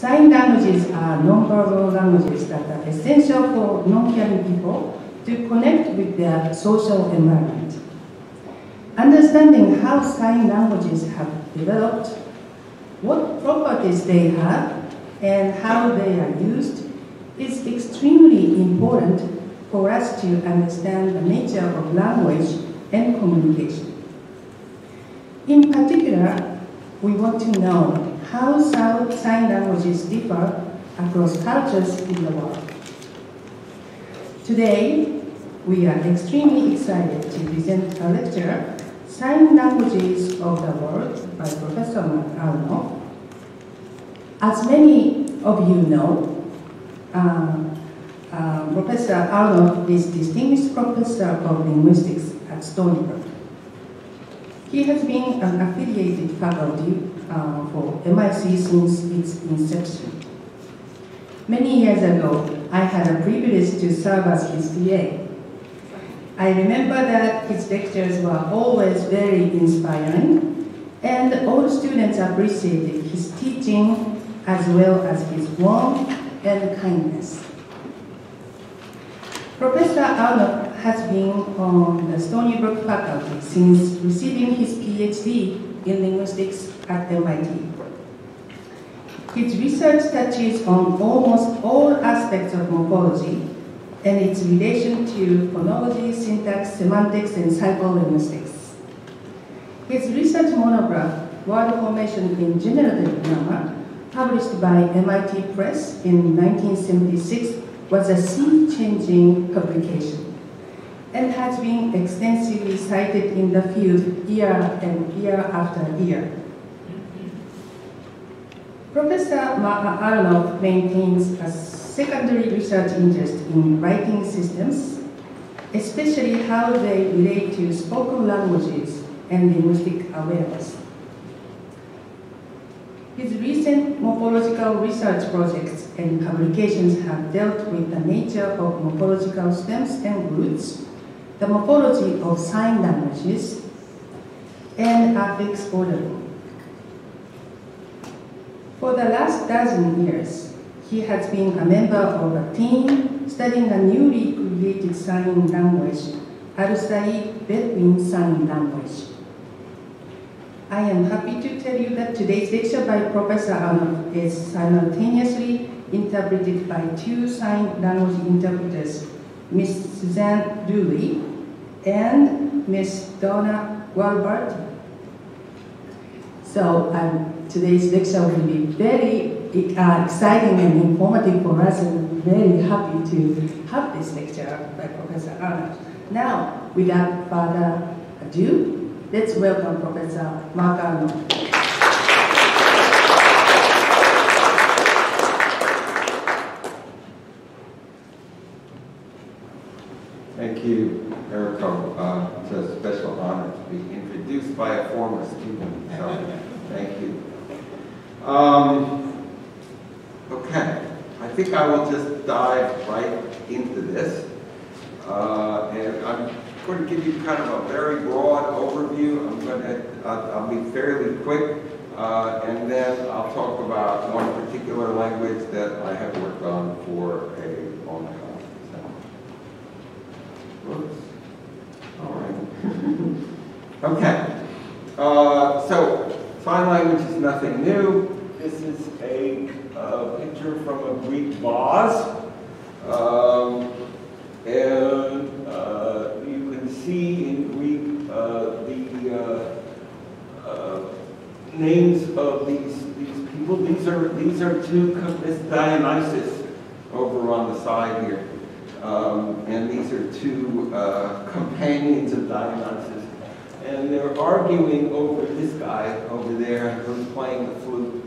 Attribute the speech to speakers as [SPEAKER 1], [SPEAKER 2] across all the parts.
[SPEAKER 1] Sign languages are non-verbal languages that are essential for non-hearing people to connect with their social environment. Understanding how sign languages have developed, what properties they have, and how they are used is extremely important for us to understand the nature of language and communication. In particular, we want to know how sign languages differ across cultures in the world. Today, we are extremely excited to present a lecture, Sign Languages of the World by Professor Aronoff. As many of you know, uh, Professor Aronoff is Distinguished Professor of Linguistics at Stony Brook. He has been an affiliated faculty uh, for MIC since its inception. Many years ago, I had a privilege to serve as his PA. I remember that his lectures were always very inspiring, and all students appreciated his teaching as well as his warmth and kindness. Professor Aronoff has been on the Stony Brook faculty since receiving his PhD in linguistics at MIT. His research touches on almost all aspects of morphology and its relation to phonology, syntax, semantics, and psycholinguistics. His research monograph, Word Formation in Generative Grammar, published by MIT Press in 1976, was a sea-changing publication and has been extensively cited in the field year and year after year. Professor Aronoff maintains a secondary research interest in writing systems, especially how they relate to spoken languages and linguistic awareness. His recent morphological research projects and publications have dealt with the nature of morphological stems and roots, the morphology of sign languages, and affix ordering. For the last dozen years, he has been a member of a team studying a newly created sign language, Al-Sayyid Bedouin Sign Language. I am happy to tell you that today's lecture by Professor Aronoff is simultaneously interpreted by two sign language interpreters, Ms. Suzanne Dooley and Ms. Donna Gualberti. So um, today's lecture will be very uh, exciting and informative for us and we're very happy to have this lecture by Professor Aronoff. Now, without further ado, Let's welcome Professor Mark Aronoff.
[SPEAKER 2] Thank you, Eriko. Uh, it's a special honor to be introduced by a former student, so thank you. Um, okay, I think I will just dive right into this. Uh, and I'm going to give you kind of a very broad overview. I'm going to, uh, I'll be fairly quick, uh, and then I'll talk about one particular language that I have worked on for a long time. All right. okay. Uh, so, sign language is nothing new. This is a uh, picture from a Greek vase. Um, and uh, you can see in Greek uh, the uh, uh, names of these these people. These are these are two. This Dionysus over on the side here, um, and these are two companions of Dionysus, and they're arguing over this guy over there who's playing the flute.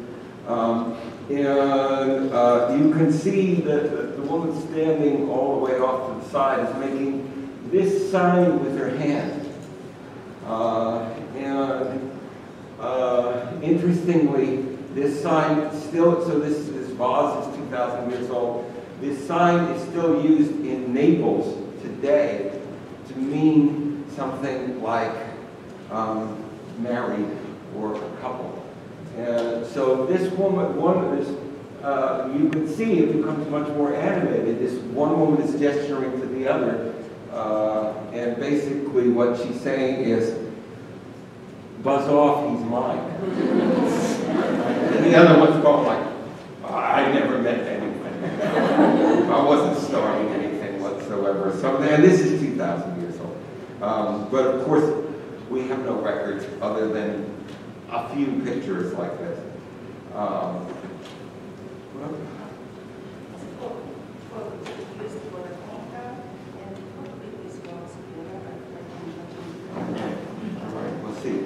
[SPEAKER 2] Um, and uh, you can see that the, the woman standing all the way off to the side is making this sign with her hand. Uh, and uh, interestingly, this sign still, so this, this vase is 2,000 years old. This sign is still used in Naples today to mean something like um, married or a couple. And so this woman, one of this, uh, you can see it becomes much more animated. This one woman is gesturing to the other, uh, and basically what she's saying is, buzz off, he's mine. and the other one's going like, I never met anyone. I wasn't starting anything whatsoever. So, and this is 2,000 years old. Um, but of course, we have no records other than a few pictures like this. Um,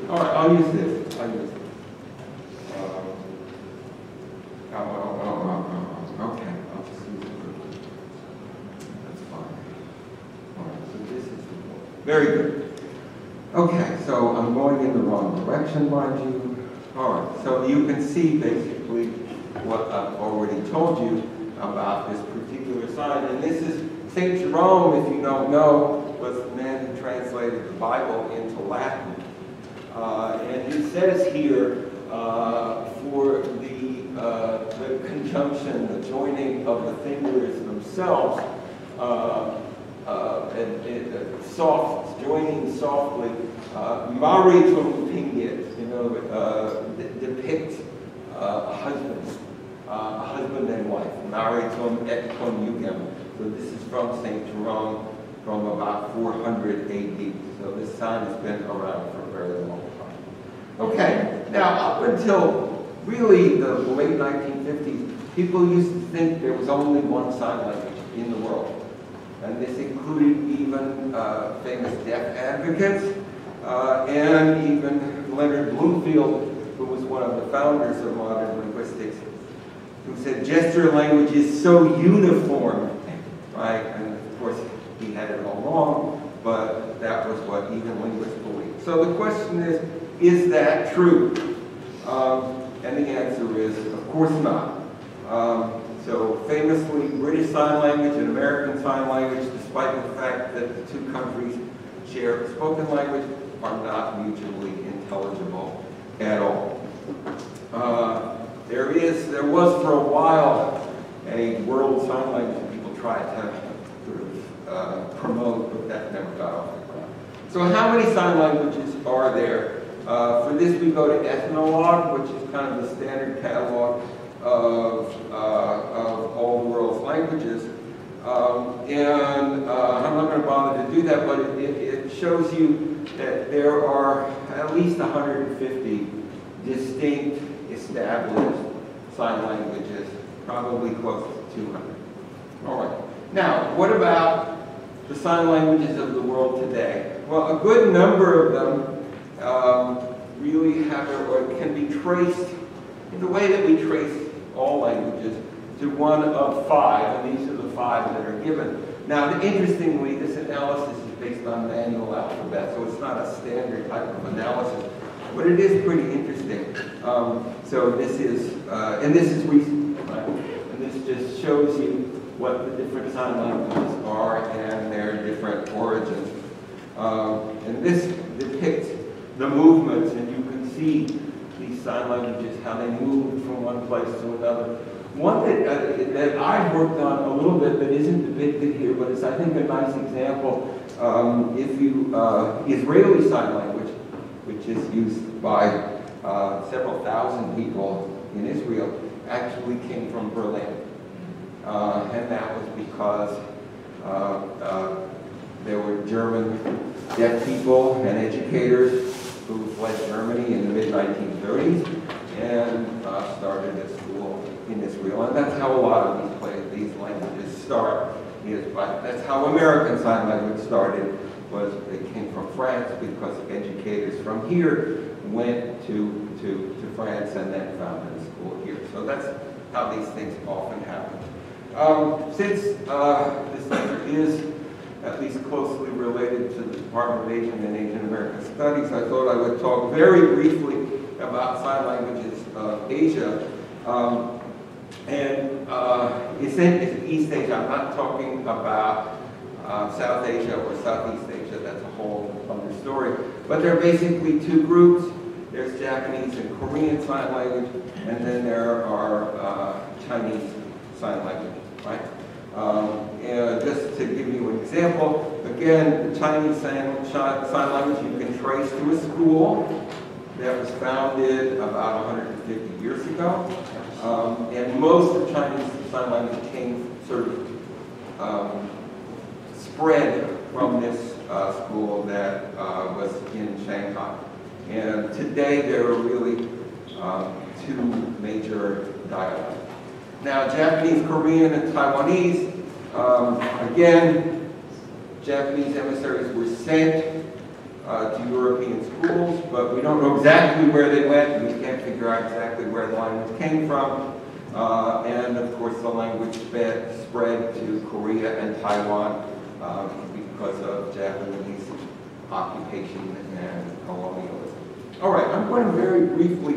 [SPEAKER 2] all right, I'll use this. I'll use this. Um, oh, oh, oh, oh, oh, okay, I'll just use it. That's fine. All right, so this is. Very good. Okay, in the wrong direction, mind you. All right, so you can see basically what I've already told you about this particular sign. And this is St. Jerome, if you don't know, was the man who translated the Bible into Latin. Uh, and it says here uh, for the, uh, the conjunction, the joining of the fingers themselves, uh, uh, and, and uh, soft, joining softly, uh, maritum pingit, you know, uh, de- depict uh, a husband, uh, a husband and wife, maritum et conjugem. So this is from St. Jerome from about 400 AD. So this sign has been around for a very long time. Okay, now up until really the late 1950s, people used to think there was only one sign language in the world. And this included even uh, famous deaf advocates uh, and even Leonard Bloomfield, who was one of the founders of modern linguistics, who said gesture language is so uniform, right? And of course, he had it all wrong, but that was what even linguists believed. So the question is, is that true? Um, and the answer is, of course not. Um, so famously, British Sign Language and American Sign Language, despite the fact that the two countries share spoken language, are not mutually intelligible at all. Uh, there is, there was for a while a world sign language people tried to sort of uh, promote, but that never got off the ground. So how many sign languages are there? Uh, for this we go to Ethnologue, which is kind of the standard catalog of, uh, of all the world's languages. Um, and uh, I'm not going to bother to do that, but it, it, shows you that there are at least 150 distinct, established sign languages, probably close to 200. All right. Now, what about the sign languages of the world today? Well, a good number of them um, really have or can be traced in the way that we trace all languages to one of five, and these are the five that are given. Now, interestingly, this analysis is based on manual alphabet, so it's not a standard type of analysis, but it is pretty interesting. Um, so this is, uh, and this is recent, right? And this just shows you what the different sign languages are and their different origins. Um, and this depicts the movements, and you can see these sign languages, how they move from one place to another. One that, uh, that I've worked on a little bit that isn't depicted here, but it's, I think, a nice example. Um, if you, uh, Israeli Sign Language, which is used by uh, several thousand people in Israel, actually came from Berlin. Uh, and that was because uh, uh, there were German deaf people and educators who fled Germany in the mid-1930s and uh, started a school in Israel. And that's how a lot of these, these languages start. That's how American Sign Language started, was they came from France because educators from here went to, to, to France and then founded a school here. So that's how these things often happen. Um, since uh, this lecture is at least closely related to the Department of Asian and Asian American Studies, I thought I would talk very briefly about sign languages of Asia. Um, and uh, it's in East Asia. I'm not talking about uh, South Asia or Southeast Asia. That's a whole other story. But there are basically two groups. There's Japanese and Korean Sign Language, and then there are uh, Chinese Sign Language, right? Um, and just to give you an example, again, the Chinese sign, sign language you can trace to a school that was founded about 150 years ago. Um, and most of Chinese Sign Language came sort of um, spread from this uh, school that uh, was in Shanghai. And today there are really um, two major dialects. Now, Japanese, Korean, and Taiwanese, um, again, Japanese emissaries were sent uh, to European schools, but we don't know exactly where they went. We can't figure out exactly where the language came from. Uh, and of course, the language spread, spread to Korea and Taiwan um, because of Japanese occupation and colonialism. All right, I'm going to very briefly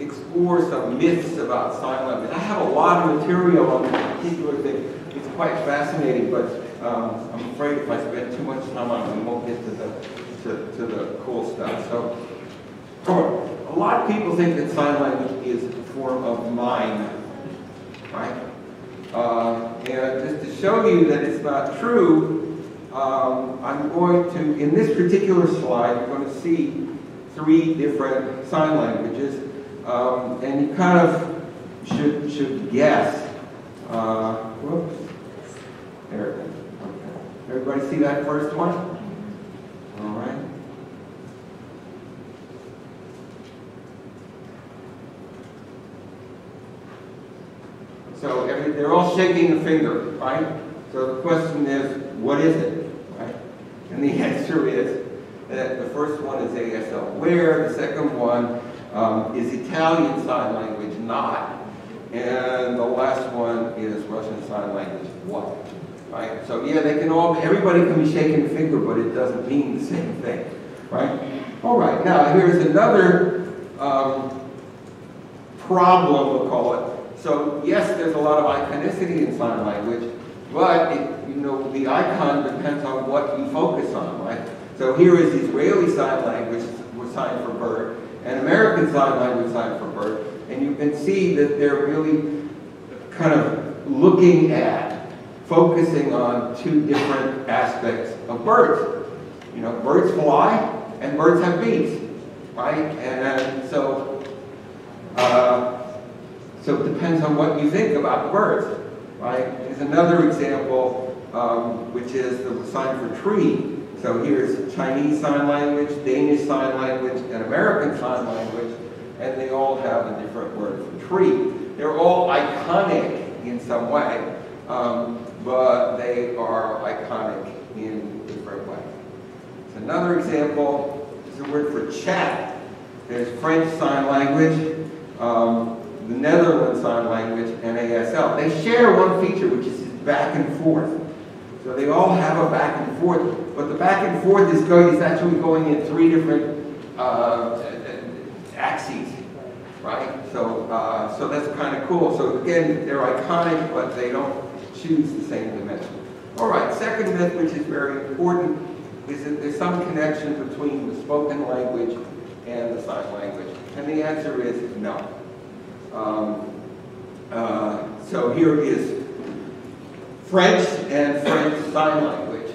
[SPEAKER 2] explore some myths about sign language. I have a lot of material on this particular thing. It's quite fascinating, but um, I'm afraid if I spend too much time on it, we won't get to the to, to the cool stuff. So, a lot of people think that sign language is a form of mime, right? Uh, and just to show you that it's not true, um, I'm going to, in this particular slide, you're going to see three different sign languages, um, and you kind of should, should guess. Uh, whoops. There it is. Okay. Everybody see that first one? All right. So every, they're all shaking a finger, right? So the question is, what is it, right? And the answer is that the first one is ASL where, the second one um, is Italian Sign Language not, and the last one is Russian Sign Language what. Right? So yeah, they can all, everybody can be shaking a finger, but it doesn't mean the same thing, right? All right, now here's another um, problem, we'll call it. So yes, there's a lot of iconicity in sign language, but it, you know, the icon depends on what you focus on, right? So here is Israeli Sign Language, sign for bird, and American Sign Language sign for bird, and you can see that they're really kind of looking at focusing on two different aspects of birds. You know, birds fly and birds have beaks, right? And so, uh, so it depends on what you think about birds, right? There's another example, um, which is the sign for tree. So here's Chinese Sign Language, Danish Sign Language, and American Sign Language, and they all have a different word for tree. They're all iconic in some way. Um, but they are iconic in different ways. So another example is the word for chat. There's French Sign Language, um, the Netherlands Sign Language, and ASL. They share one feature, which is back and forth. So they all have a back and forth, but the back and forth is going is actually going in three different uh, axes, right? So uh, so that's kind of cool. So again, they're iconic, but they don't choose the same dimension. All right, second myth, which is very important, is that there's some connection between the spoken language and the sign language. And the answer is no. Um, uh, so here is French and French Sign Language.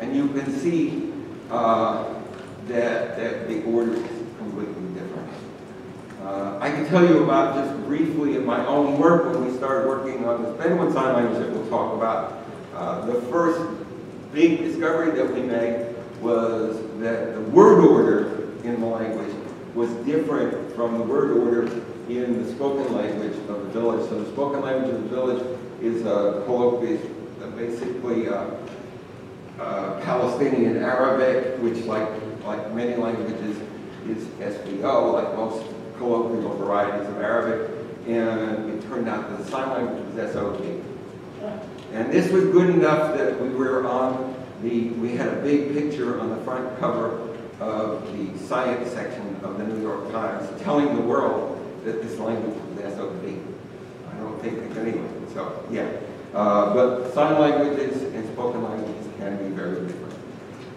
[SPEAKER 2] And you can see uh, that, that the order. Uh, I can tell you about just briefly in my own work when we started working on this Bedouin Sign Language that we'll talk about. Uh, the first big discovery that we made was that the word order in the language was different from the word order in the spoken language of the village. So the spoken language of the village is uh, colloquially, basically uh, uh, Palestinian Arabic, which like, like many languages is SVO, like most colloquial varieties of Arabic, and it turned out that the sign language was SOV. And this was good enough that we were on the, we had a big picture on the front cover of the science section of the New York Times telling the world that this language was SOV. I don't think it's anyway, so yeah. Uh, but sign languages and spoken languages can be very different.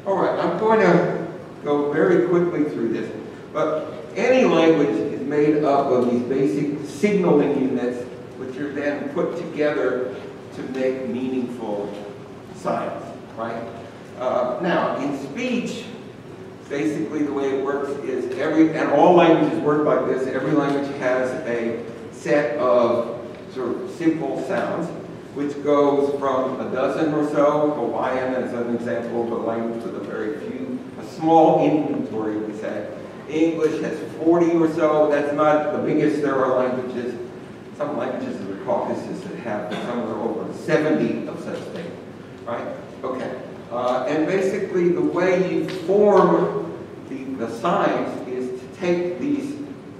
[SPEAKER 2] All right, I'm going to go very quickly through this, but any language made up of these basic signaling units, which are then put together to make meaningful signs, right? Uh, now, in speech, basically the way it works is every, and all languages work like this, every language has a set of sort of simple sounds, which goes from a dozen or so, Hawaiian as an example of a language with a very few, a small inventory, we say. English has 40 or so, that's not the biggest, there are languages, some languages in the Caucasus that have somewhere over 70 of such things, right? Okay, uh, and basically the way you form the, the signs is to take these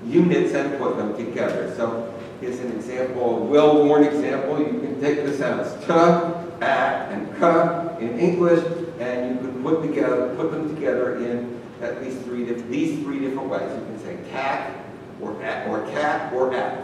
[SPEAKER 2] units and put them together. So here's an example, a well-worn example. You can take the sounds t, a, and k in English, and you can put together, put them together in at least three these three different ways. You can say cat or at, or cat, or at.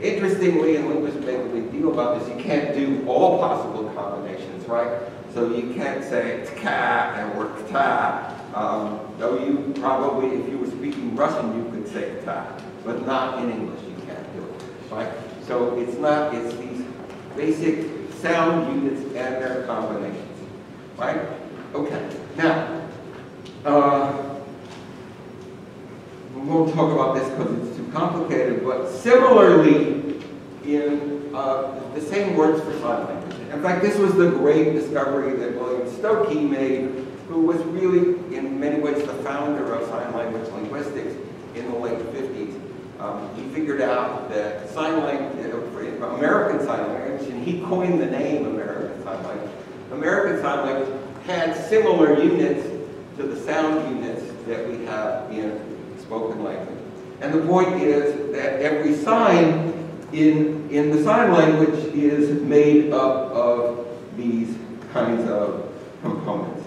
[SPEAKER 2] Interestingly, in a big deal about this, you can't do all possible combinations, right? So you can't say tka or ta, um, though you probably, if you were speaking Russian, you could say ta, but not in English, you can't do it, right? So it's not, it's these basic sound units and their combinations, right? Okay, now, uh, we won't talk about this because it's too complicated, but similarly, in uh, the same words for sign language. In fact, this was the great discovery that William Stokoe made, who was really, in many ways, the founder of sign language linguistics in the late 50s. Um, he figured out that sign language, American Sign Language, and he coined the name American Sign Language. American Sign Language had similar units to the sound units that we have in spoken language. And the point is that every sign in, in the sign language is made up of these kinds of components,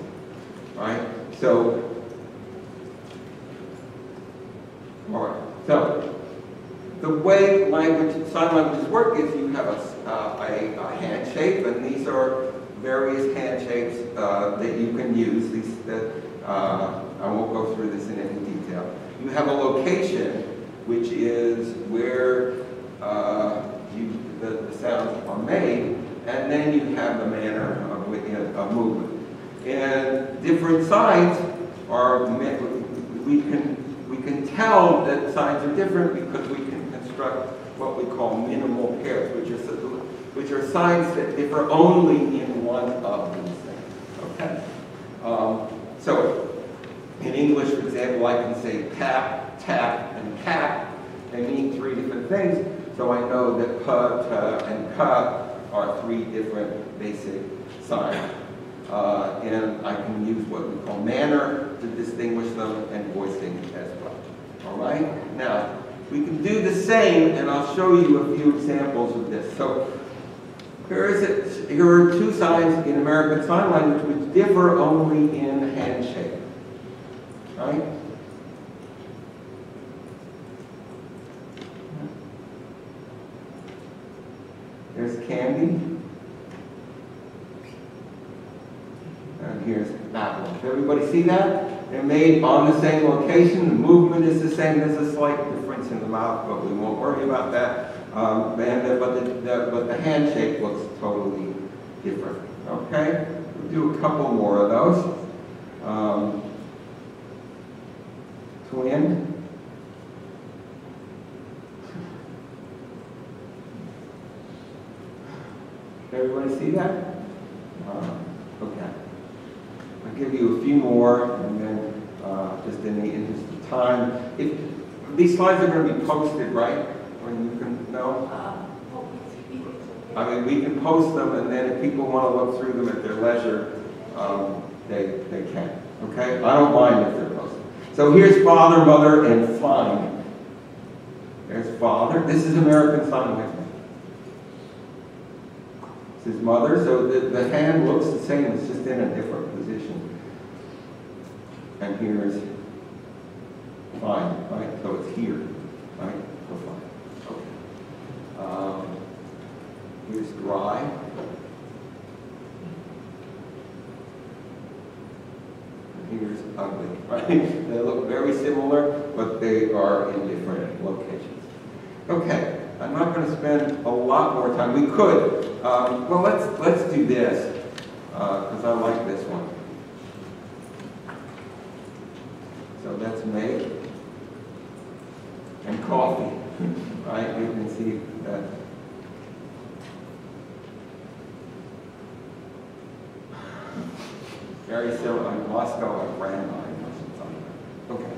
[SPEAKER 2] right? So, all right, so the way language, sign languages work is you have a, uh, a, a handshake, and these are various handshapes uh, that you can use. These, that, uh, I won't go through this in any detail. You have a location, which is where uh, you, the, the, sounds are made, and then you have the manner of, of movement. And different signs are, we can, we can tell that signs are different because we can construct what we call minimal pairs, which are, which are signs that differ only in one of these things. Okay? Um, I can say tap, tap, and cat. They mean three different things, so I know that pa, ta, and ka are three different basic signs. Uh, and I can use what we call manner to distinguish them and voicing as well. All right? Now, we can do the same, and I'll show you a few examples of this. So here, is it, here are two signs in American Sign Language which differ only in. Right? There's candy. And here's apple. Does everybody see that? They're made on the same location. The movement is the same. There's a slight difference in the mouth, but we won't worry about that. Um, but, the, the, but the handshake looks totally different. Okay? We'll do a couple more of those. Um, twin. Everybody see that? Uh, okay. I'll give you a few more, and then uh, just in the interest of time. If, these slides are going to be posted, right? Or you can know? I mean, we can post them, and then if people want to look through them at their leisure, um, they, they can. Okay? I don't mind if they're. So here's father, mother, and fine. There's father. This is American Sign Language. This is mother, so the, the hand looks the same, it's just in a different position. And here's fine, right? So it's here, right? So fine. Okay. Um, here's dry. here's ugly, right? They look very similar, but they are in different locations. Okay, I'm not going to spend a lot more time. We could. Um, well, let's let's do this because uh, I like this one. So that's made and coffee, right? You can see that. Very similar Moscow and brand line or something. Okay.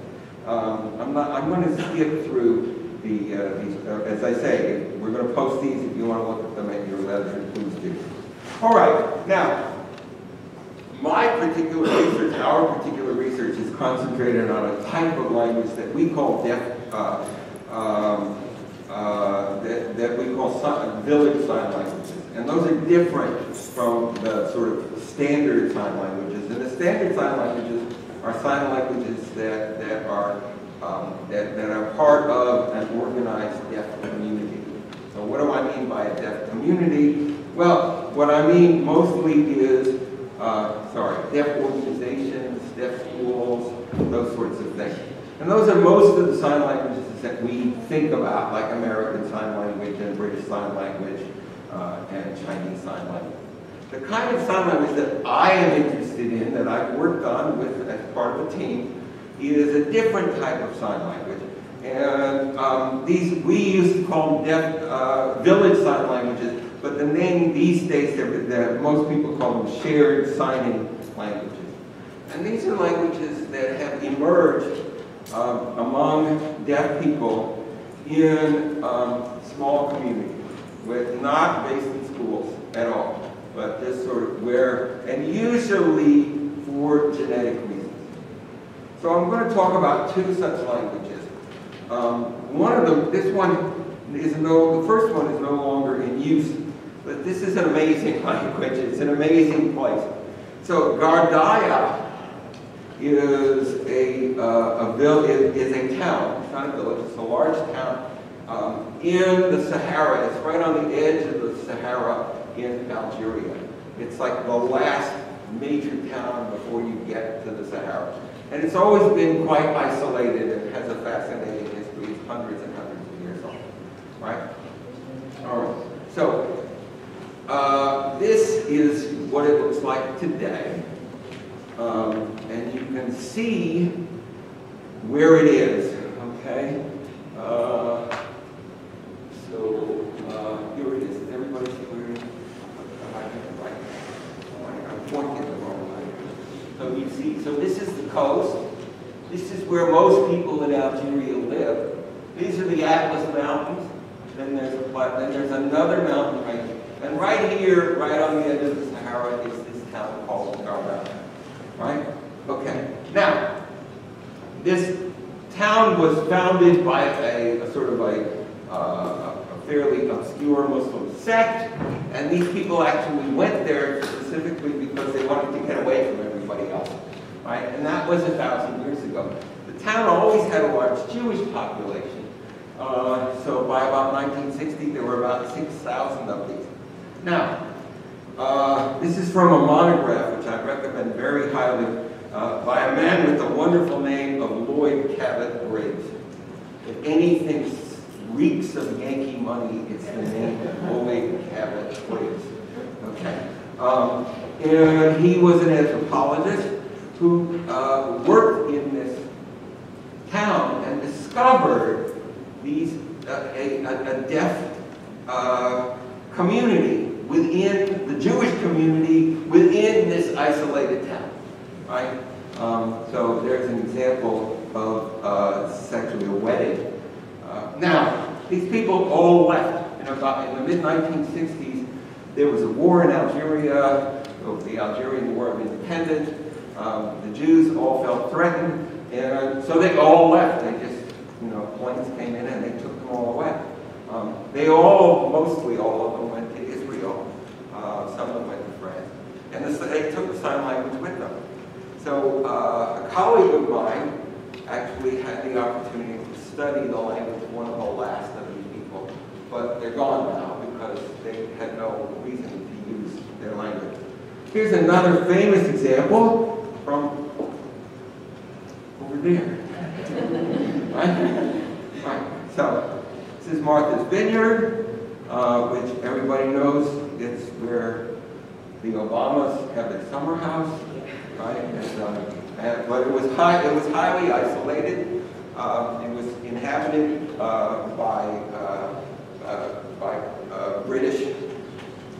[SPEAKER 2] Um, I'm going to skip through the uh, these. Uh, as I say, we're going to post these. If you want to look at them at your leisure, please do. All right. Now, my particular research, our particular research, is concentrated on a type of language that we call deaf. Uh, um, uh, that, that we call sign, village sign languages. And those are different from the sort of standard sign languages. And the standard sign languages are sign languages that, that are um, that, that are part of an organized deaf community. So what do I mean by a deaf community? Well, what I mean mostly is, uh, sorry, deaf organizations, deaf schools, those sorts of things. And those are most of the sign languages that we think about, like American Sign Language and British Sign Language uh, and Chinese Sign Language. The kind of sign language that I am interested in, that I've worked on with as part of a team, is a different type of sign language. And um, these, we used to call them deaf, uh, village sign languages, but the name these days, they're, most people call them shared signing languages. And these are languages that have emerged um, among deaf people in um, small communities, with not based in schools at all, but just sort of where, and usually for genetic reasons. So I'm going to talk about two such languages. Um, one of them, this one is no, the first one is no longer in use, but this is an amazing language. It's an amazing place. So Ghardaia is a, uh, a village, is a town. It's not a village, it's a large town um, in the Sahara. It's right on the edge of the Sahara in Algeria. It's like the last major town before you get to the Sahara. And it's always been quite isolated and has a fascinating history. It's hundreds and hundreds of years old, right? All right. So uh, this is what it looks like today. Um, and you can see where it is, okay? Uh, so uh, here it is. Everybody see where it is? I'm pointing. So you see, so this is the coast. This is where most people in Algeria live. These are the Atlas Mountains. Then there's a then there's another mountain here. And right here, right on the edge of the Sahara, is this town called Garbat right? Okay. Now, this town was founded by a, a sort of a, uh, a, fairly obscure Muslim sect, and these people actually went there specifically because they wanted to get away from else, right? And that was a thousand years ago. The town always had a large Jewish population. Uh, so by about 1960, there were about 6,000 of these. Now, uh, this is from a monograph, which I recommend very highly, uh, by a man with the wonderful name of Lloyd Cabot Briggs. If anything reeks of Yankee money, it's the name Lloyd Cabot Briggs. Okay. Um, and he was an anthropologist who uh, worked in this town and discovered these uh, a, a, deaf uh, community within the Jewish community within this isolated town, right? Um, so there's an example of uh, sexually a wedding. Uh, now, these people all left. In, about, in the mid-1960s, there was a war in Algeria, the Algerian War of Independence. Um, the Jews all felt threatened, and so they all left. They just, you know, planes came in and they took them all away. Um, they all, mostly all of them, went to uh, some of them went to France. And this, they took the sign language with them. So uh, a colleague of mine actually had the opportunity to study the language of one of the last of these people. But they're gone now because they had no reason to use their language. Here's another famous example from over there. right? right. So, this is Martha's Vineyard, uh, which everybody knows it's where the Obamas have their summer house, right? And, uh, and, but it was high, it was highly isolated. Uh, it was inhabited uh, by uh, uh, by British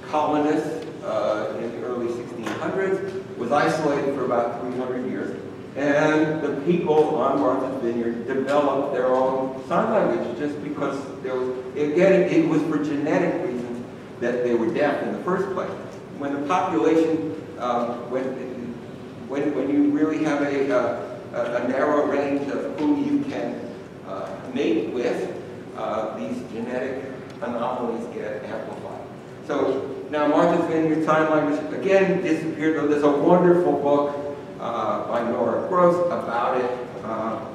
[SPEAKER 2] colonists in the early 1600s. Was isolated for about 300 years. And the people on Martha's Vineyard developed their own sign language just because there was, again, it was for genetic reasons that they were deaf in the first place. When the population, um, when, when, when you really have a, uh, a narrow range of who you can uh, mate with, uh, these genetic anomalies get amplified. So now Martha's Vineyard Sign Language again disappeared, though there's a wonderful book uh, by Nora Groce about it. Uh,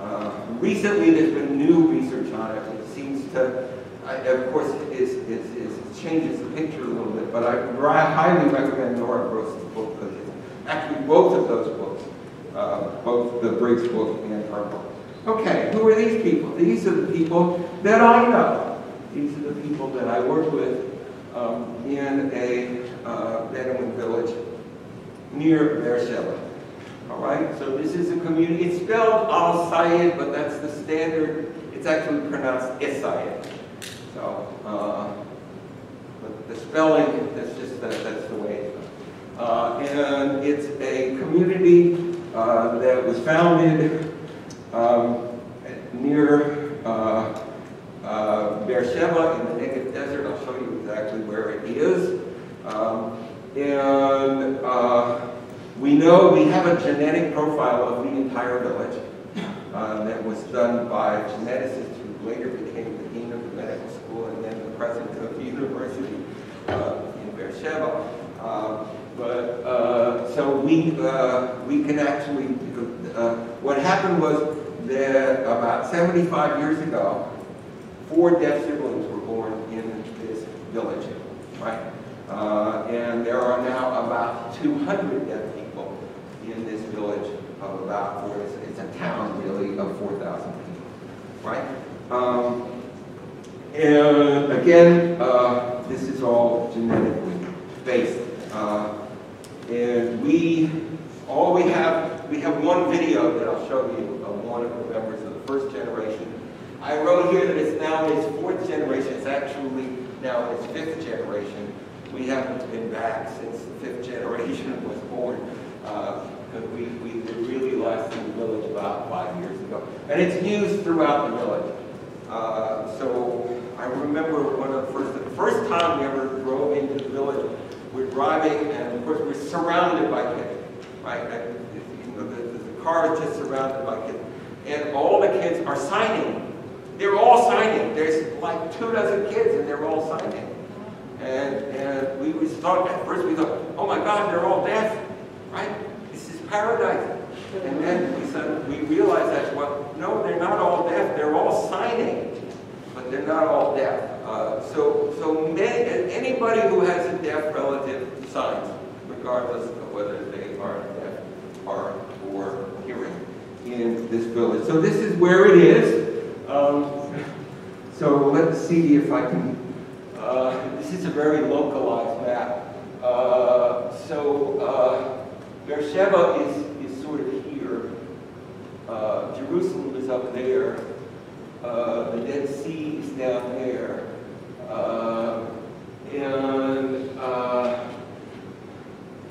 [SPEAKER 2] uh, recently, there's been new research on it. It seems to, I, of course, it, is, it, it changes the picture a little bit, but I highly recommend Nora Groce's book because it's actually both of those books, uh, both the Briggs book and her book. Okay, who are these people? These are the people that I know. These are the people that I work with um, in a uh, Bedouin village near Beersheba. All right, so this is a community. It's spelled Al Sayyid, but that's the standard. It's actually pronounced Isayed. So, uh, but the spelling, that's just that, that's the way it's uh, and it's a community uh, that was founded um, near uh, uh, Beersheba in the Negev Desert. I'll show you exactly where it is. Um, and uh, we know we have a genetic profile of the entire village uh, that was done by a geneticist who later became the dean of the medical school and then the president of the university uh, in Beersheba. Uh, but uh, so we uh, we can actually what happened was that about 75 years ago, four deaf siblings were born in this village, right? Uh, and there are now about 200 deaf people in this village of about four, it's, it's a town really of 4,000 people, right? Um, and again, uh, this is all genetically based. Uh, and we, all we have, we have one video that I'll show you of one of the members of the first generation. I wrote here that it's now his fourth generation. It's actually now his fifth generation. We haven't been back since the fifth generation was born. Uh, we, we really last in the village about five years ago. And it's used throughout the village. Uh, so I remember one of the first, the first time we ever drove into the village, we're driving and of course we're surrounded by kids, right? And, you know, the, the car is just surrounded by kids. And all the kids are signing. They're all signing. There's like two dozen kids and they're all signing. And, and we, we thought, at first we thought, oh my God, they're all deaf, right? This is paradise. And then we said, we realized that, well, no, they're not all deaf, they're all signing, but they're not all deaf. Uh, so so anybody who has a deaf relative signs, regardless of whether they are deaf or, or hearing in this village. So this is where it is. So let's see if I can uh, this is a very localized map. Uh, so uh, Beersheba is, is sort of here. Uh, Jerusalem is up there. Uh, the Dead Sea is down there. Uh, and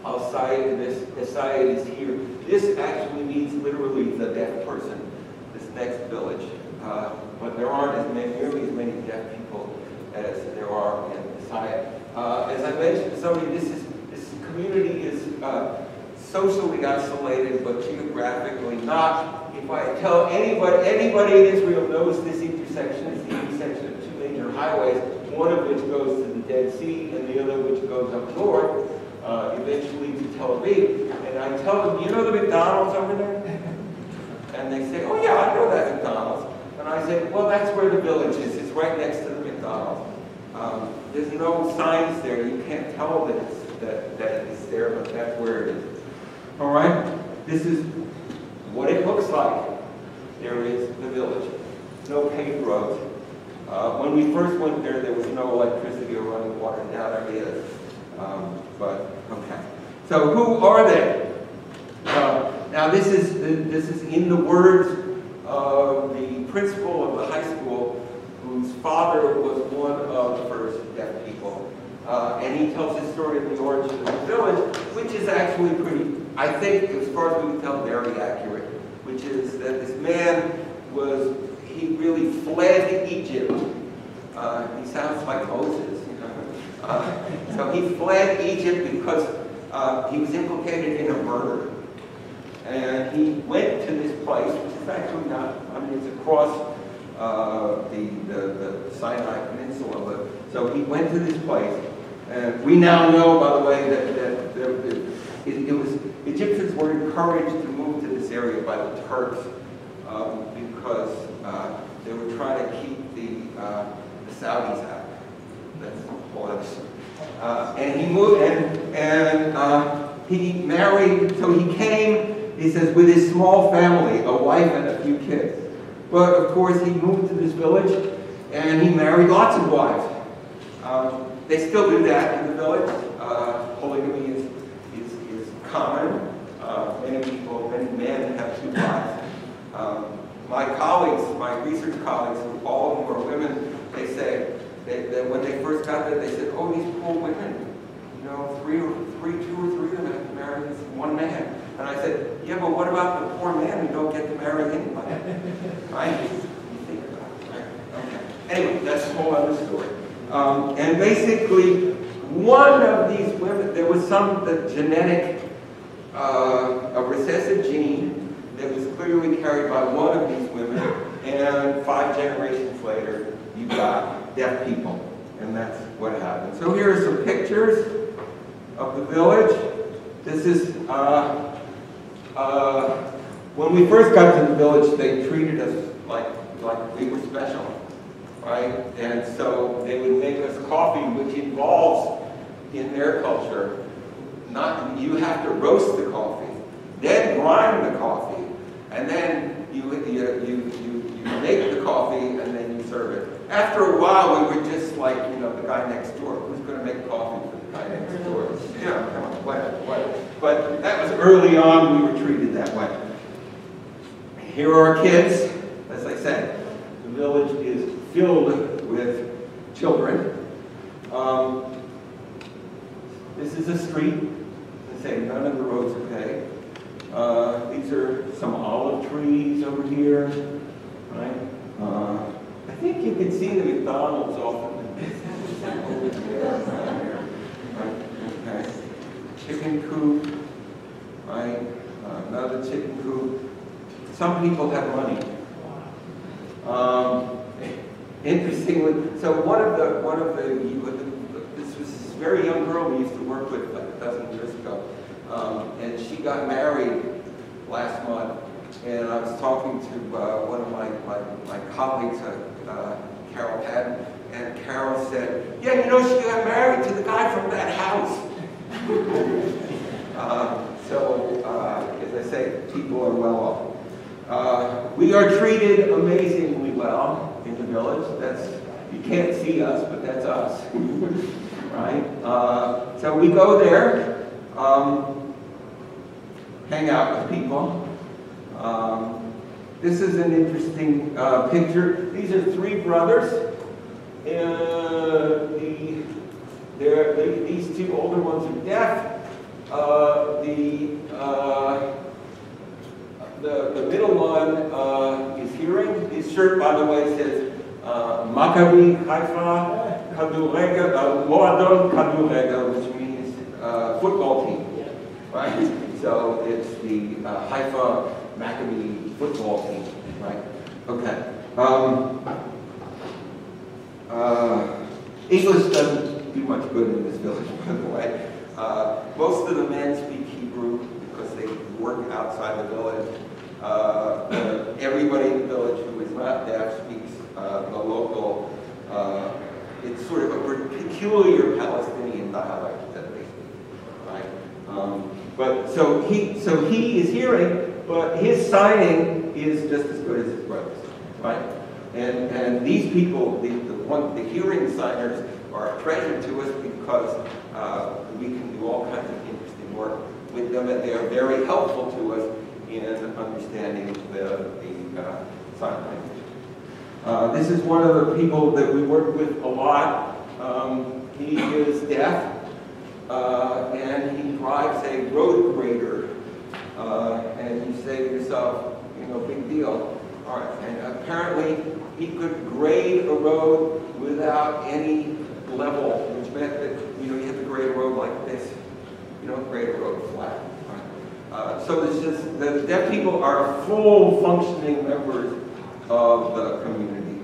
[SPEAKER 2] Al Sayyid, this Asayed is here. This actually means literally the deaf person, this next village. But there aren't as many, nearly as many deaf people as there are in Messiah. Uh, as I mentioned to somebody, this is this community is uh, socially isolated, but geographically not. If I tell anybody, anybody in Israel knows this intersection is the intersection of two major highways, one of which goes to the Dead Sea and the other which goes up north, uh, eventually to Tel Aviv. And I tell them, you know the McDonald's over there? And they say, oh yeah, I know that McDonald's. And I say, well, that's where the village is. It's right next to the McDonald's. Um, there's no signs there. You can't tell that it's, that, that it's there, but that's where it is. All right? This is what it looks like. There is the village. No paved roads. Uh, when we first went there, there was no electricity or running water. Now there is. Um, but okay. So who are they? Uh, now this is this is in the words of the principal of the high school, whose father was one of the first deaf people, uh, and he tells his story of the origin of the village, which is actually pretty, I think, as far as we can tell, very accurate. Which is that this man was he really fled Egypt. Uh, he sounds like Moses. You know? uh, so he fled Egypt because uh, he was implicated in a murder. And he went to this place, which is actually not, I mean, it's across uh, the, the, the, Sinai Peninsula. But, so he went to this place. And we now know, by the way, that, that, that it, it, was, Egyptians were encouraged to move to this area by the Turks um, because uh, they were trying to keep the, uh, the Saudis out. That's the whole uh, and he moved, and, and uh, he married, so he came, he says, with his small family, a wife and a few kids. But of course, he moved to this village, and he married lots of wives. Um, they still do that in the village. Uh, polygamy is, is, is common. Uh, many people, many men have two wives. Um, my colleagues, my research colleagues, all of them are women, they say, they, they, when they first got there, they said, oh, these poor women, you know, three or three, two or three of them have to marry this one man. And I said, yeah, but what about the poor man who don't get to marry anybody? right? You think about it, right? Okay. Anyway, that's a whole other story. Um, and basically, one of these women, there was some the genetic, uh, a recessive gene that was clearly carried by one of these women, and five generations later, you've got deaf people. And that's what happened. So here are some pictures of the village. This is, uh, uh, when we first got to the village, they treated us like, like we were special, right? And so they would make us coffee, which involves, in their culture, not, you have to roast the coffee, then grind the coffee, and then you, you, you, you, you make the coffee, and then you serve it. After a while, we were just like, you know, the guy next door. Who's going to make coffee the? Yeah, come on, what, what? But that was early on, we were treated that way. Here are our kids. As I said, the village is filled with children. Um, this is a street. As I say, none of the roads are paved. Uh, these are some olive trees over here, right? Uh, I think you can see the McDonald's off okay. Chicken coop, right? Uh, another chicken coop. Some people have money. Um, interestingly, so one of the one of the this was this very young girl we used to work with like a dozen years ago, um, and she got married last month. And I was talking to uh, one of my, my, my colleagues, uh, uh, Carol Padden, and Carol said, yeah, you know, she got married to the guy from that house. Uh, so, uh, as I say, people are well off. Uh, we are treated amazingly well in the village. That's You can't see us, but that's us. right? Uh, so we go there, um, hang out with people. Um, this is an interesting picture. These are three brothers. Uh, the, the, these two older ones are deaf. Uh, the, uh, the, the middle one uh, is hearing. His shirt, by the way, says uh, Maccabi Haifa Kaduregel, uh, Moadon Kaduregel, which means uh, football team. Right? So it's the uh, Haifa Maccabi football team. Right? Okay. Um, uh, English doesn't do much good in this village, by the way. Uh, most of the men speak Hebrew because they work outside the village. Uh, everybody in the village who is not deaf speaks uh, the local, uh, it's sort of a peculiar Palestinian dialect that they speak, right? Um, but so he, so he is hearing, but his signing is just as good as his brother's, right? And, and these people, the, the one, the hearing signers are a treasure to us because uh, we can do all kinds of interesting work with them, and they are very helpful to us in understanding the, the uh, sign language. Uh, this is one of the people that we work with a lot. Um, he is deaf, uh, and he drives a road grader. Uh, and you say to yourself, you know, big deal. All right, and apparently he could grade a road without any level, which meant that, you know, you have to grade a road like this. You don't grade a road flat. Uh, so it's just, the deaf people are full functioning members of the community.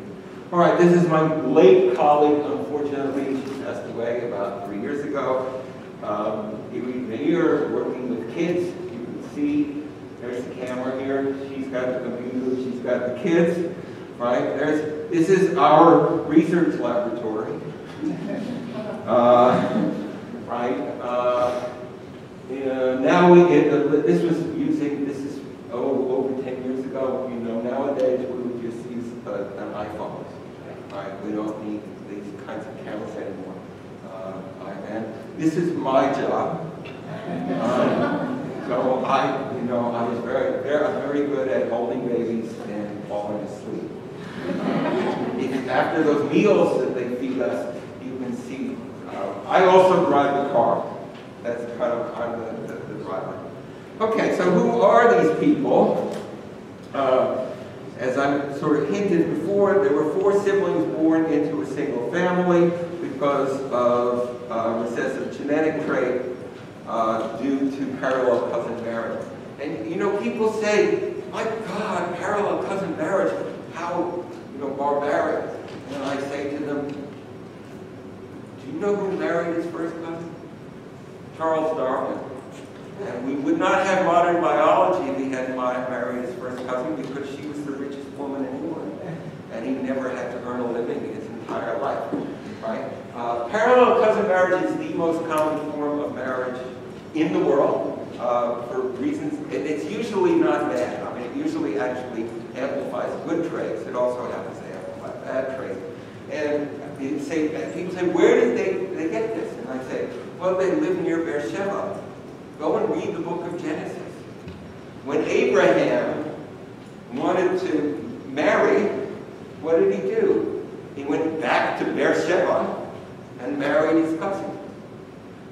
[SPEAKER 2] All right, this is my late colleague, unfortunately, she passed away about three years ago. Um, was here working with kids. You can see, there's the camera here. She's got the computer, she's got the kids, right? There's, this is our research laboratory. Uh, right? Uh, now we, uh, this was using, this is oh, over 10 years ago. You know, nowadays we would just use uh, an iPhone. Right? We don't need these kinds of cameras anymore. Uh, and this is my job. Um, so I, you know, I was very, very, very good at holding babies and falling asleep. after those meals that they feed us, you can see. Uh, I also drive the car. That's kind of, I'm the, the, the driver. Okay, so who are these people? Uh, as I sort of hinted before, there were four siblings born into a single family because of uh, recessive genetic trait uh, due to parallel cousin marriage. And you know, people say, my God, parallel cousin marriage, how you know, barbaric. And I say to them, do you know who married his first cousin? Charles Darwin. And we would not have modern biology if he had married his first cousin because she was the richest woman in England. And he never had to earn a living his entire life. Right? Uh, parallel cousin marriage is the most common form of marriage in the world uh, for reasons, and it's usually not bad. I mean, it usually actually amplifies good traits. It also happens to amplify bad traits. And say, people say, where did they, they get this? And I say, well, they live near Beersheba. Go and read the book of Genesis. When Abraham wanted to marry, what did he do? He went back to Beersheba and married his cousin.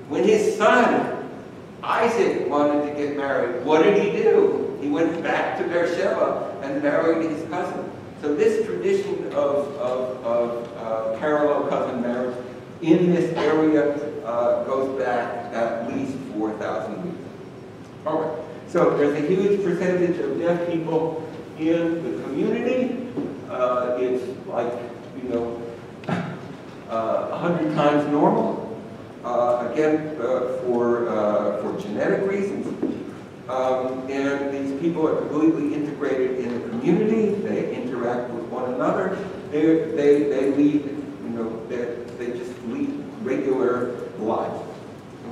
[SPEAKER 2] When his son, Isaac, wanted to get married, what did he do? He went back to Beersheba and married his cousin. So this tradition of, of, of uh, parallel cousin marriage in this area uh, goes back at least 4,000 years. All right, so there's a huge percentage of deaf people in the community. Uh, it's like, you know, uh, 100 times normal. Uh, again, uh, for, uh, for genetic reasons. Um, and these people are completely integrated in the community. They interact with one another. They, they, they lead, you know, they, they just lead regular lives.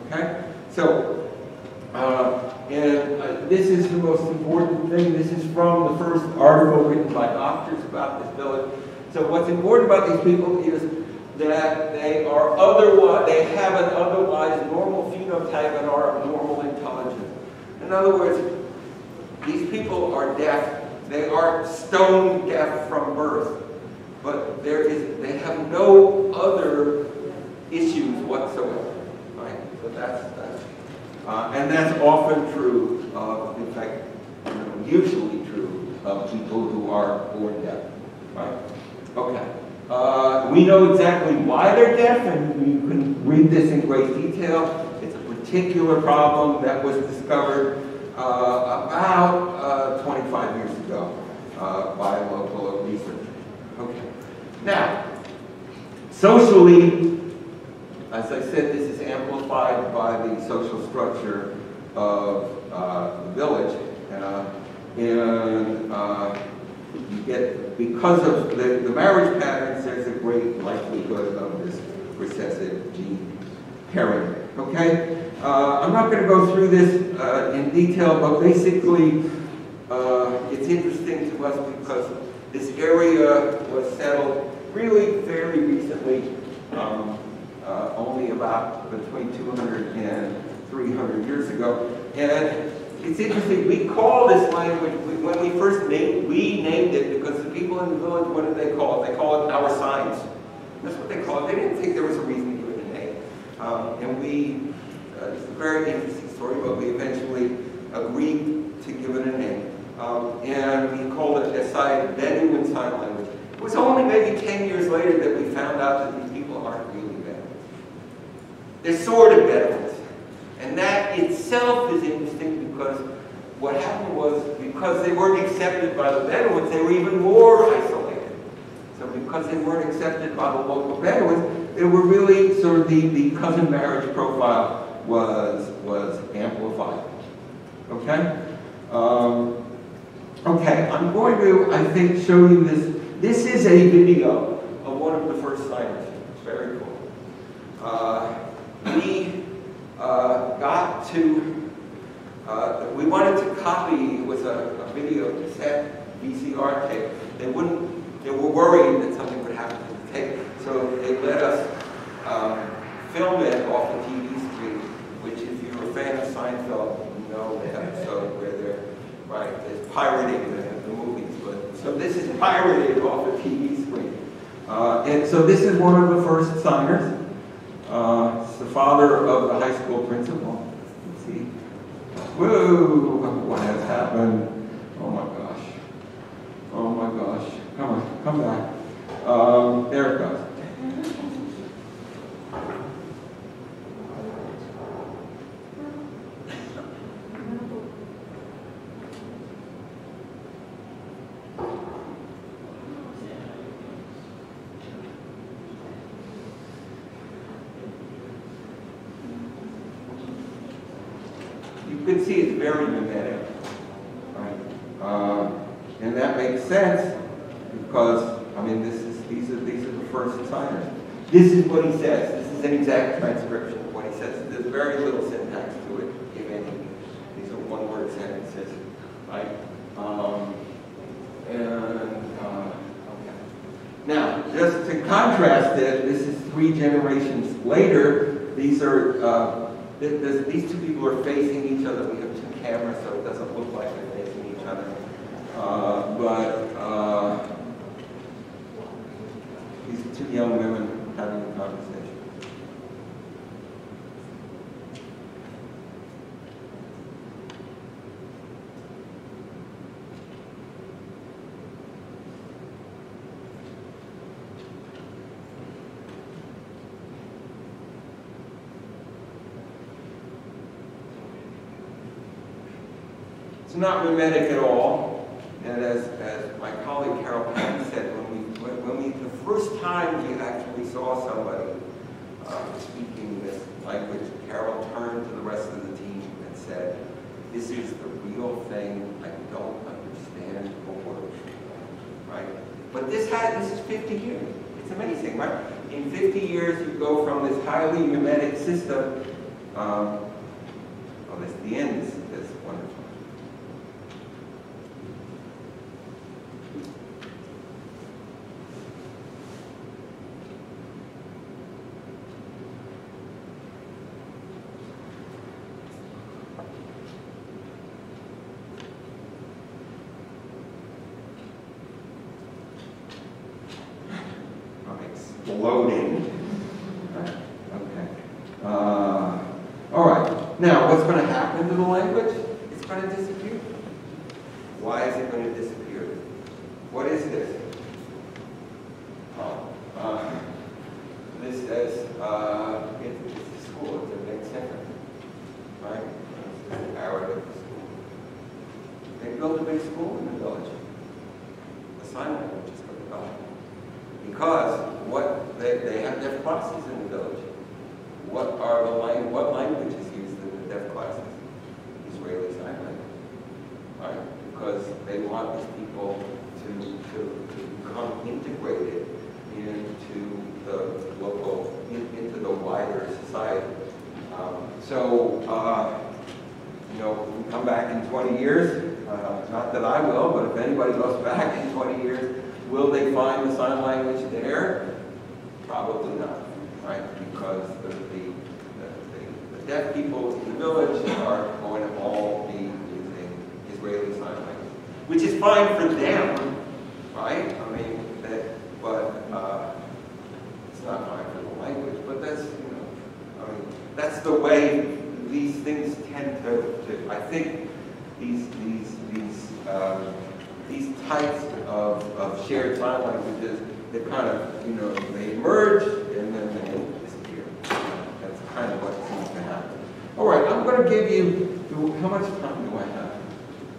[SPEAKER 2] Okay? So, uh, and uh, this is the most important thing. This is from the first article written by doctors about this village. So what's important about these people is that they are otherwise, they have an otherwise normal phenotype and are of normal intelligence. In other words, these people are deaf. They are stone deaf from birth. But there is, they have no other issues whatsoever. Right? So that's, that's uh, and that's often true of, in fact, you know, usually true of people who are born deaf. Right? Okay. Uh, we know exactly why they're deaf, and you can read this in great detail. Particular problem that was discovered uh, about uh, 25 years ago uh, by a local researcher. Okay. Now, socially, as I said, this is amplified by the social structure of uh, the village. And you get, because of the, the marriage patterns, there's a great likelihood of this recessive gene pairing. Okay? Uh, I'm not going to go through this uh, in detail, but basically, it's interesting to us because this area was settled really very recently, um, uh, only about between 200 and 300 years ago. And it's interesting, we call this language, when we first named, we named it because the people in the village, what did they call it? They call it our signs. That's what they call it. They didn't think there was a reason to give it a name. Um, and we, uh, it's a very interesting story, but we eventually agreed to give it a name. Um, and we called it Al-Sayyid Bedouin Sign Language. It was only maybe 10 years later that we found out that these people aren't really Bedouins. They're sort of Bedouins. And that itself is interesting because what happened was because they weren't accepted by the Bedouins, they were even more isolated. So because they weren't accepted by the local Bedouins, they were really sort of the, the cousin marriage profile was, was amplified. Okay? Um, okay, I'm going to, I think, show you this. This is a video of one of the first signers. It's very cool. Uh, we uh, got to, uh, we wanted to copy, it was a, a video cassette VCR tape. They wouldn't, they were worried that something would happen to the tape, so they let us um, film it off the TV screen, which if you're a fan of Seinfeld, you know the episode where they're, right, there's pirating the, the movies, but, so this is pirated off the TV screen. Uh, and so this is one of the first signers. Uh, it's the father of the high school principal. Let's see. Whoa, what has happened? Oh my gosh. Oh my gosh. Come back. Um, there it goes. you can see it's very mimetic. Right? Uh, and that makes sense because, I mean, this is, these, are, these are the first signers. This is what he says. This is an exact transcription of what he says. There's very little syntax to it, if any. Are one-word sentences. Right? Um, and, uh, okay. Now, just to contrast it, this is three generations later. These are uh, there's, these two people are facing each other. We have two cameras, so it doesn't look like they're facing each other. Uh, but uh, these two young women having a conversation. It's not mimetic at all. And as, as my colleague Carol Padden said, when we, when, when we, the first time we actually saw somebody uh, speaking this language, Carol turned to the rest of the team and said, this is the real thing. I don't understand a word. Right? But this had, this is 50 years. It's amazing, right? In 50 years, you go from this highly mimetic system, um, oh, this, the end is, is wonderful. Exploding. Okay. Uh, all right. Now, what's going to happen to the language? It's going to disappear. Why is it going to disappear? What is this? Oh, uh, this says uh, it, it's a school. It's a big center, right? It's Arabic school. They built a big school in the village. The sign language is going to go because what they, they have deaf classes in the village. What are the lang what language is used in the deaf classes? Israeli Sign Language. Right? Because they want these people to, to, to become integrated into the local, in, into the wider society. Um, so, uh, you know, we come back in 20 years, uh, Uh, not that I will, but if anybody goes back in 20 years, will they find the sign language there? Probably not, right? Because the, the, the, the deaf people in the village are going to all be using Israeli sign language, which is fine for them, right? I mean, that, but uh, it's not fine for the language. But that's, you know, I mean, that's the way these things tend to, to I think these, these, these, um, these types of, of shared sign languages, they kind of, you know, they emerge and then they disappear. That's kind of what seems to happen. All right, I'm going to give you, how much time do I have?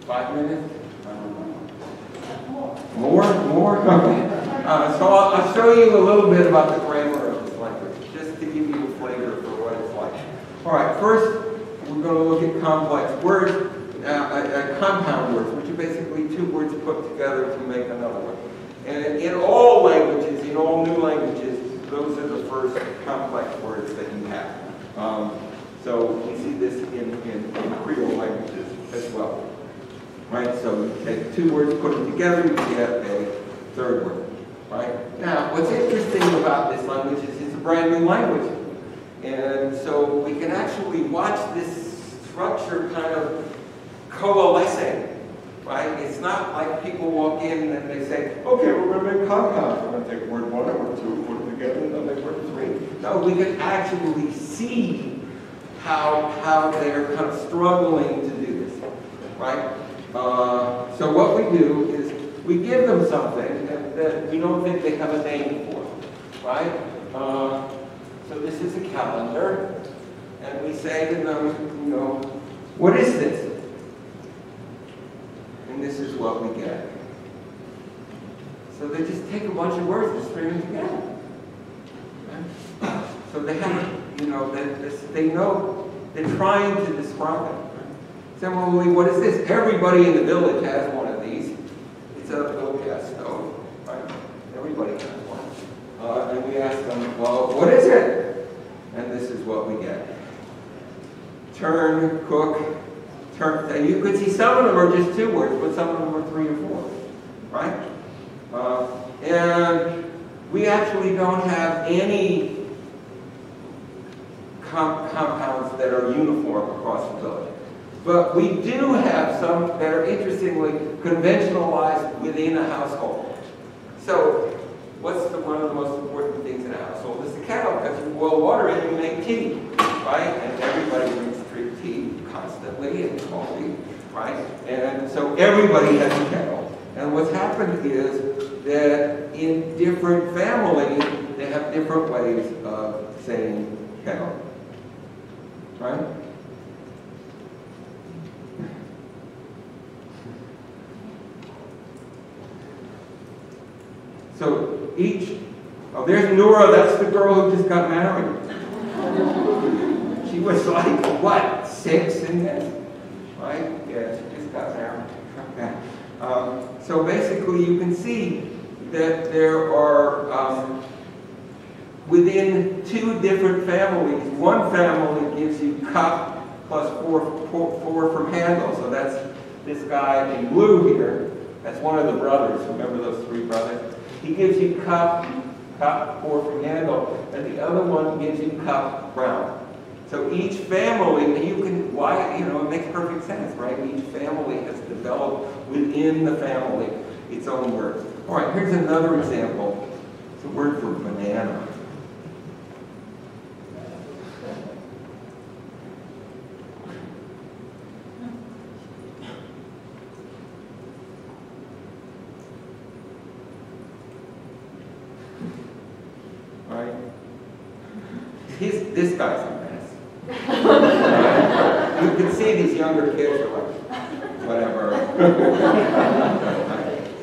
[SPEAKER 2] Five minutes? I don't know. More? More? Okay. Uh, so I'll, I'll show you a little bit about the grammar of this language, just to give you a flavor for what it's like. All right, first, we're going to look at complex words uh, uh, compound words, which are basically two words put together to make another one. And in all languages, in all new languages, those are the first complex words that you have. Um, so we see this in, in, in Creole languages as well. Right, so you take two words, put them together, you get a third word. Right? Now, what's interesting about this language is it's a brand new language. And so we can actually watch this structure kind of coalescing, right? It's not like people walk in and they say, okay, we're going to make compounds. We're going to take word one and word two, put them together, and then make word three. No, we can actually see how, how they're kind of struggling to do this, right? Uh, so what we do is we give them something that, that we don't think they have a name for, right? Uh, so this is a calendar, and we say to them, you know, what is this? And this is what we get. So they just take a bunch of words and string them together. So they have, you know, they, they know, they're trying to describe it. Similarly, what is this? Everybody in the village has one of these. It's a little gas stove, right? Everybody has one. Uh, and we ask them, well, what is it? And this is what we get. Turn, cook, you could see some of them are just two words, but some of them are three or four, right? Uh, and we actually don't have any com compounds that are uniform across the village. But we do have some that are interestingly conventionalized within a household. So, what's the, one of the most important things in a household? Is the kettle, because you boil water and you make tea, right? And everybody and coffee, right? And so everybody has a kettle. And what's happened is that in different families, they have different ways of saying kettle, right? So each, oh, there's Nora, that's the girl who just got married. she was like, what, six and? Right? Yeah, she just got married. Okay. Um, so basically you can see that there are, um, within two different families, one family gives you cup plus four, four, four from handle. So that's this guy in blue here. That's one of the brothers. Remember those three brothers? He gives you cup, cup, four from handle, and the other one gives you cup, brown. So each family, you can, why, you know, it makes perfect sense, right? Each family has developed within the family its own words. All right, here's another example. It's a word for banana. He's, this guy's a mess. you can see these younger kids are like, whatever.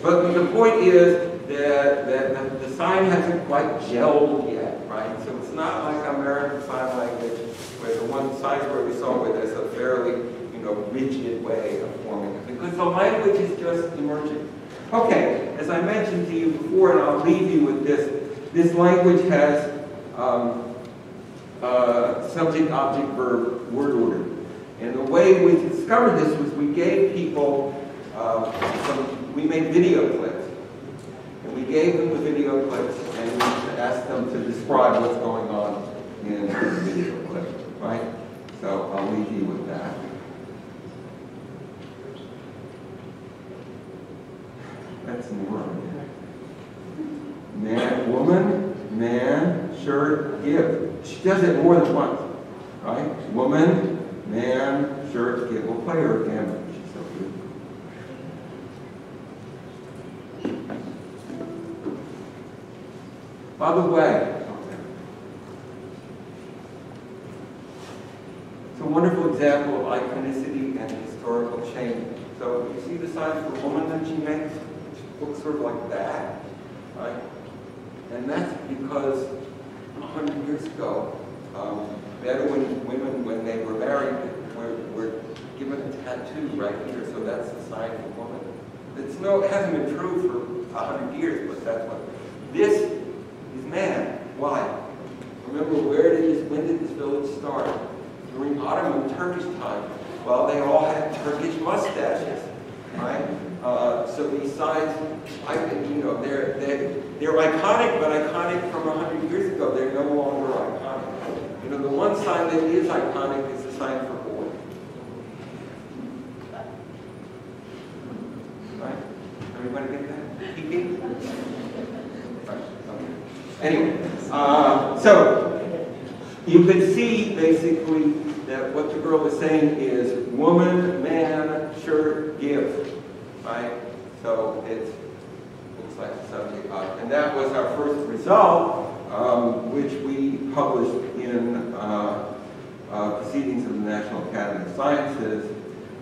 [SPEAKER 2] but the point is that, that the, the sign hasn't quite gelled yet, right? So it's not like American Sign Language, where the one sign where we saw where there's a fairly, you know, rigid way of forming it. Because the language is just emerging. Okay, as I mentioned to you before, and I'll leave you with this, this language has um, uh, subject, object, verb, word order. And the way we discovered this was we gave people um, some, we made video clips. We gave them the video clips and we asked them to describe what's going on in the video clip, right? So I'll leave you with that. That's more. Man, woman, man, shirt, give. She does it more than once, right? Woman, man, shirt, give. We'll play her again. She's so good. By the way, it's a wonderful example of iconicity and historical change. So you see the sign for woman that she makes? She looks sort of like that, right? And that's because a hundred years ago, um, Bedouin women, when they were married, were, were given a tattoo right here, so that's the sign for woman. It's no, it hasn't been true for a hundred years, but that's what. This is man. Why? Remember, where did this, when did this village start? During Ottoman Turkish time. Well, they all had Turkish mustaches, right? Uh, so these signs, I think, you know, they're, they're, they're iconic, but iconic from a hundred years ago. They're no longer iconic. You know, the one sign that is iconic is the sign for boy. Right? Everybody get that? Okay. Anyway, uh, so you can see basically that what the girl is saying is woman, man, shirt, give. Right? So it looks like the subject. Uh, and that was our first result, um, which we published in uh, uh, Proceedings of the National Academy of Sciences.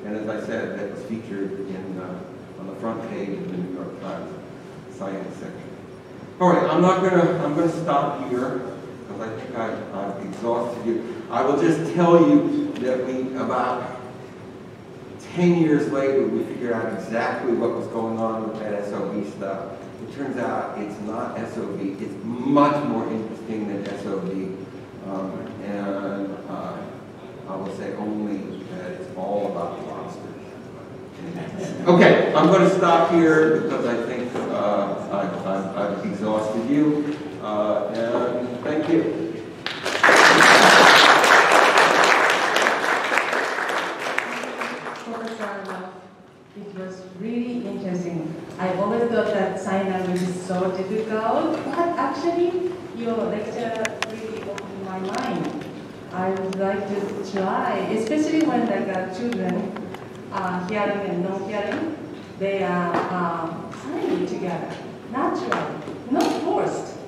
[SPEAKER 2] And as I said, that was featured in, uh, on the front page of the New York Times science section. All right, I'm not gonna, I'm gonna stop here because I think I've, I've exhausted you. I will just tell you that we, about 10 years later, we figured out exactly what was going on with that SOV stuff. It turns out it's not SOV. It's much more interesting than SOV. Um, and uh, I will say only that it's all about lobsters. Okay, I'm going to stop here because I think uh, I've, I've, I've exhausted you. Uh, and thank you.
[SPEAKER 1] Professor Aronoff, it was really interesting. I always thought that sign language is so difficult, but actually your lecture really opened my mind. I would like to try, especially when like uh, children are hearing and not hearing, they are um, signing together, naturally, not forced.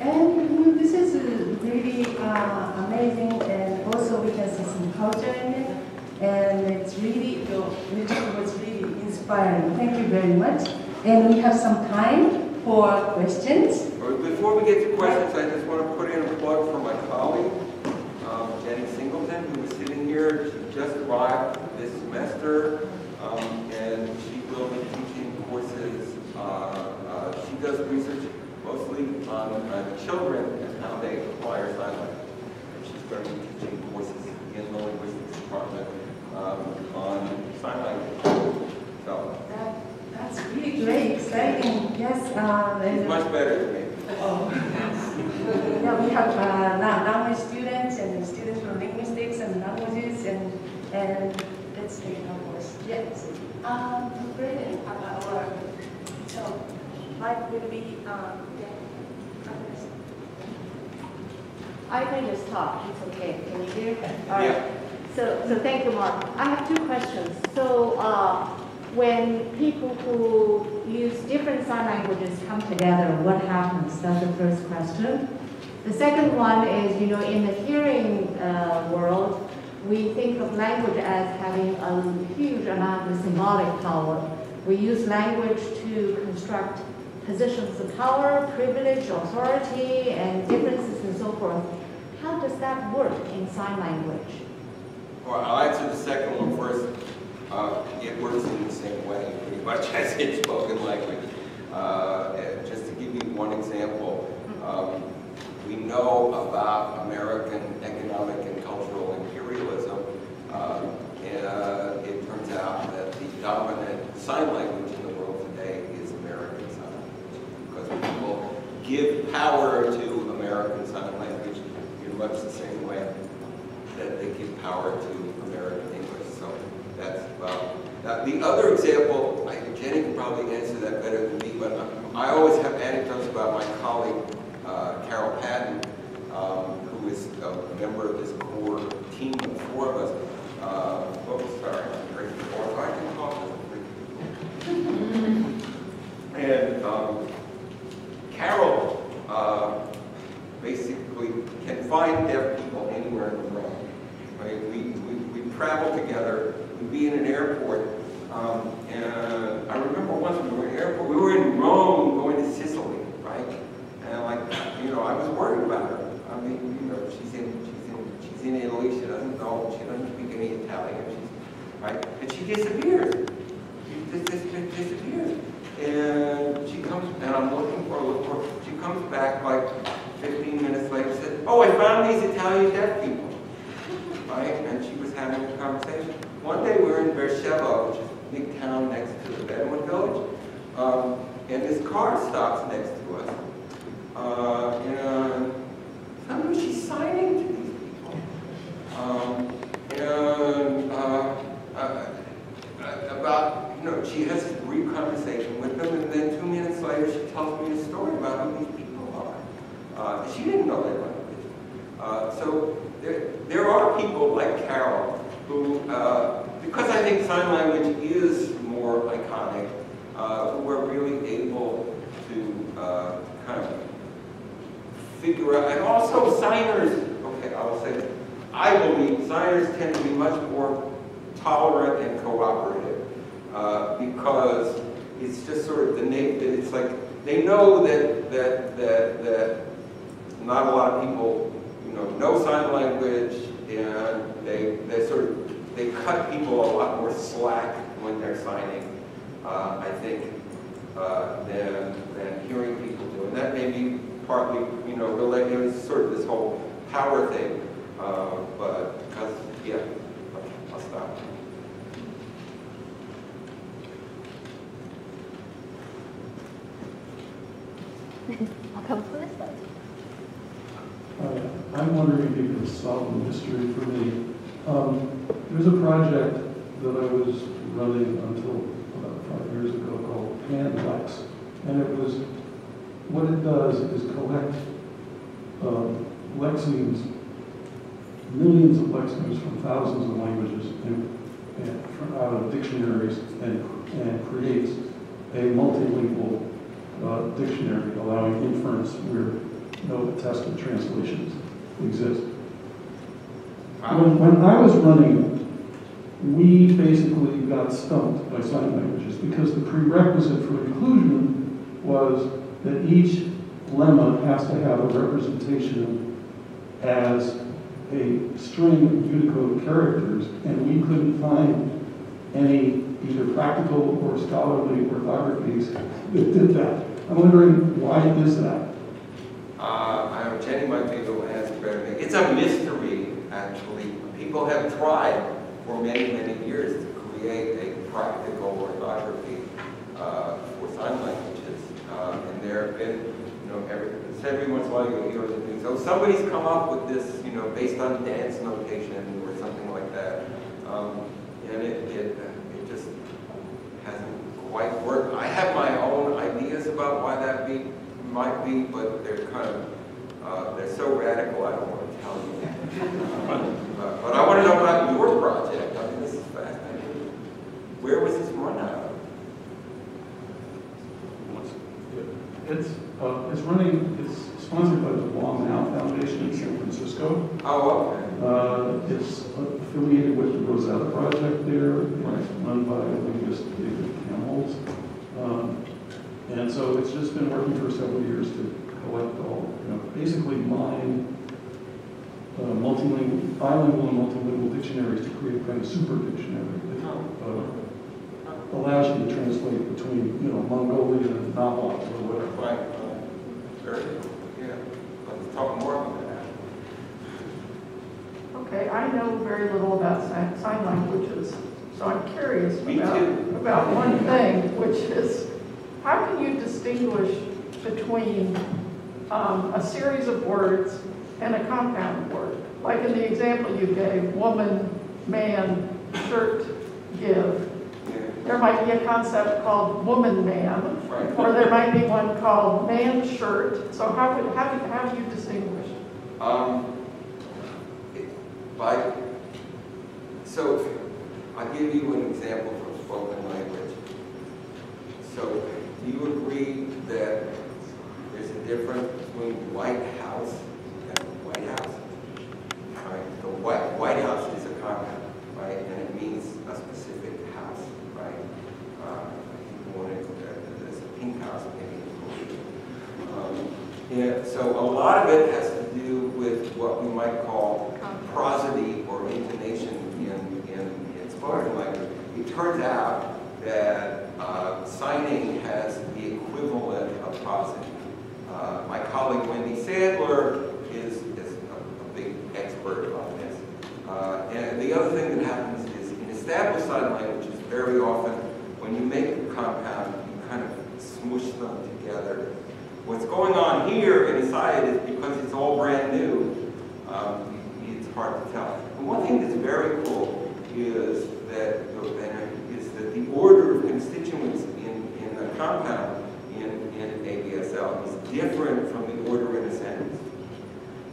[SPEAKER 1] And mm, this is uh, really uh, amazing, and also we can see some culture in it, and it's really, your lecture was really inspiring. Thank you very much. And we have some time for questions.
[SPEAKER 2] Before we get to questions, I just want to put in a plug for my colleague, um, Jenny Singleton, who is sitting here. She just arrived this semester, um, and she will be teaching courses. Uh, uh, she does research mostly on uh, children and how they acquire sign language. And she's going to be teaching courses in the linguistics department um, on sign language. So
[SPEAKER 1] That, that's really great, exciting. Yes, uh,
[SPEAKER 2] she's
[SPEAKER 1] and,
[SPEAKER 2] much better than me.
[SPEAKER 1] oh. yeah, we have uh, now language students and students from linguistics and languages, and and let's take our course. Yes.
[SPEAKER 3] Um, Brendan, uh, or, so, Mike will be, um, yeah, I can just talk, it's okay, can you hear? All right.
[SPEAKER 2] Yeah.
[SPEAKER 3] So, so thank you, Mark. I have two questions. So, uh, when people who use different sign languages come together, what happens? That's the first question. The second one is, you know, in the hearing uh, world, we think of language as having a huge amount of symbolic power. We use language to construct positions of power, privilege, authority, and differences and so forth. How does that work in sign language?
[SPEAKER 2] Well, I'll answer the second one first. Uh, it works in the same way, pretty much as in spoken language. Uh, just to give you one example, um, we know about American economic and cultural imperialism. Uh, and, uh, it turns out that the dominant sign language in the world today is American Sign Language. Because people give power to American Sign Language in much the same way that they give power to that. The other example, I, Jenny can probably answer that better than me, but I, I always have anecdotes about my colleague, uh, Carol Padden, um, who is a member of this core team of four of us. Uh, oh, sorry, I'm drinking more, so I can talk to And um, Carol uh, basically can find deaf people anywhere in the world. Right? We, we, we travel together, we'd be in an airport, um, and I remember once we were in an airport, we were in Rome going to Sicily, right? And like, you know, I was worried about her. I mean, you know, she's in, she's in, she's in Italy, she doesn't know, she doesn't speak any Italian, she's, right? And she disappears. She just, just, just disappears. And she comes, and I'm looking for her, look for her. She comes back like 15 minutes later, said, oh, I found these Italian deaf people, right? And she was having a conversation. One day we were in Beersheba, which is a big town next to the Bedouin village, um, and this car stops next to us. Uh, and suddenly she's signing to these people. Um, and uh, uh, about, you know, she has a brief conversation with them, and then two minutes later she tells me a story about who these people are. Uh, she didn't know their language. Uh, so there, there are people like Carol who, uh, because I think sign language is more iconic, uh, who are really able to uh, kind of figure out, and also signers, okay, I will say this, I believe signers tend to be much more tolerant and cooperative uh, because it's just sort of the name, it's like, they know that, that, that, that not a lot of people, you know, know sign language and they, they sort of, they cut people a lot more slack when they're signing, uh, I think, uh, than, than hearing people do. And that may be partly, you know, related, it's sort of this whole power thing. Uh, but, because, yeah, I'll stop.
[SPEAKER 4] I'll come for this side.
[SPEAKER 5] Uh, I'm wondering if mystery for me. Um, There's a project that I was running until about five years ago called PanLex. And it was, what it does is collect um, lexemes, millions of lexemes from thousands of languages and, and out of dictionaries and, and creates a multilingual uh, dictionary allowing inference where no attested translations exist. When, when I was running, we basically got stumped by sign languages because the prerequisite for inclusion was that each lemma has to have a representation as a string of Unicode characters, and we couldn't find any either practical or scholarly orthographies that did that. I'm wondering, why is that?
[SPEAKER 2] I know Jenny to answer better me. It's a mystery, actually. People have tried for many, many years to create a practical orthography uh, for sign languages. Uh, and there have been, you know, every, every once in a while you hear the thing. So somebody's come up with this, you know, based on dance notation or something like that. Um, and it, it, it just hasn't quite worked. I have my own ideas about why that be, might be, but they're kind of, uh, they're so radical, I don't want to tell you. Uh, But I want to know about your project. I mean, this is fascinating. Where was this run out of?
[SPEAKER 5] It's, uh, it's running, it's sponsored by the Long Now Foundation in San Francisco.
[SPEAKER 2] Oh, okay.
[SPEAKER 5] Uh, It's affiliated with the Rosetta Project there, it's run by linguist David Kamholz. And so it's just been working for several years to collect all, you know, basically mine uh, multilingual, bilingual and multilingual dictionaries to create a kind of super dictionary that uh, allows you to translate between, you know, Mongolian and Nahuatl or whatever.
[SPEAKER 2] Right. uh, Very good. Yeah. Let's talk more about that.
[SPEAKER 6] Okay, I know very little about sign languages, so I'm curious
[SPEAKER 2] Me
[SPEAKER 6] about,
[SPEAKER 2] too.
[SPEAKER 6] about one thing, which is, how can you distinguish between um, a series of words and a compound word. Like in the example you gave, woman, man, shirt, give. There might be a concept called woman man,
[SPEAKER 2] Right.
[SPEAKER 6] or there might be one called man shirt. So how would, how do, how do you distinguish?
[SPEAKER 2] Um, so I'll give you an example from spoken language. So do you agree that there's a difference between White House and White House? Right, the White, White House is a compound, right, and it means a specific house, right? It, uh, there's a pink house, maybe. Um, Yeah, so a lot of it has to do with what we might call prosody or intonation in, in, in spoken language. It turns out that uh, signing has the equivalent of prosody. Uh, my colleague Wendy Sandler is, is a, a big expert on this. Uh, and the other thing that happens is in established sign languages, very often when you make a compound, you kind of smoosh them together. What's going on here inside is because it's all brand new, um, it's hard to tell. And one thing that's very cool is that is that the order of constituents in, in a compound in, in ABSL is different from the order in a sentence.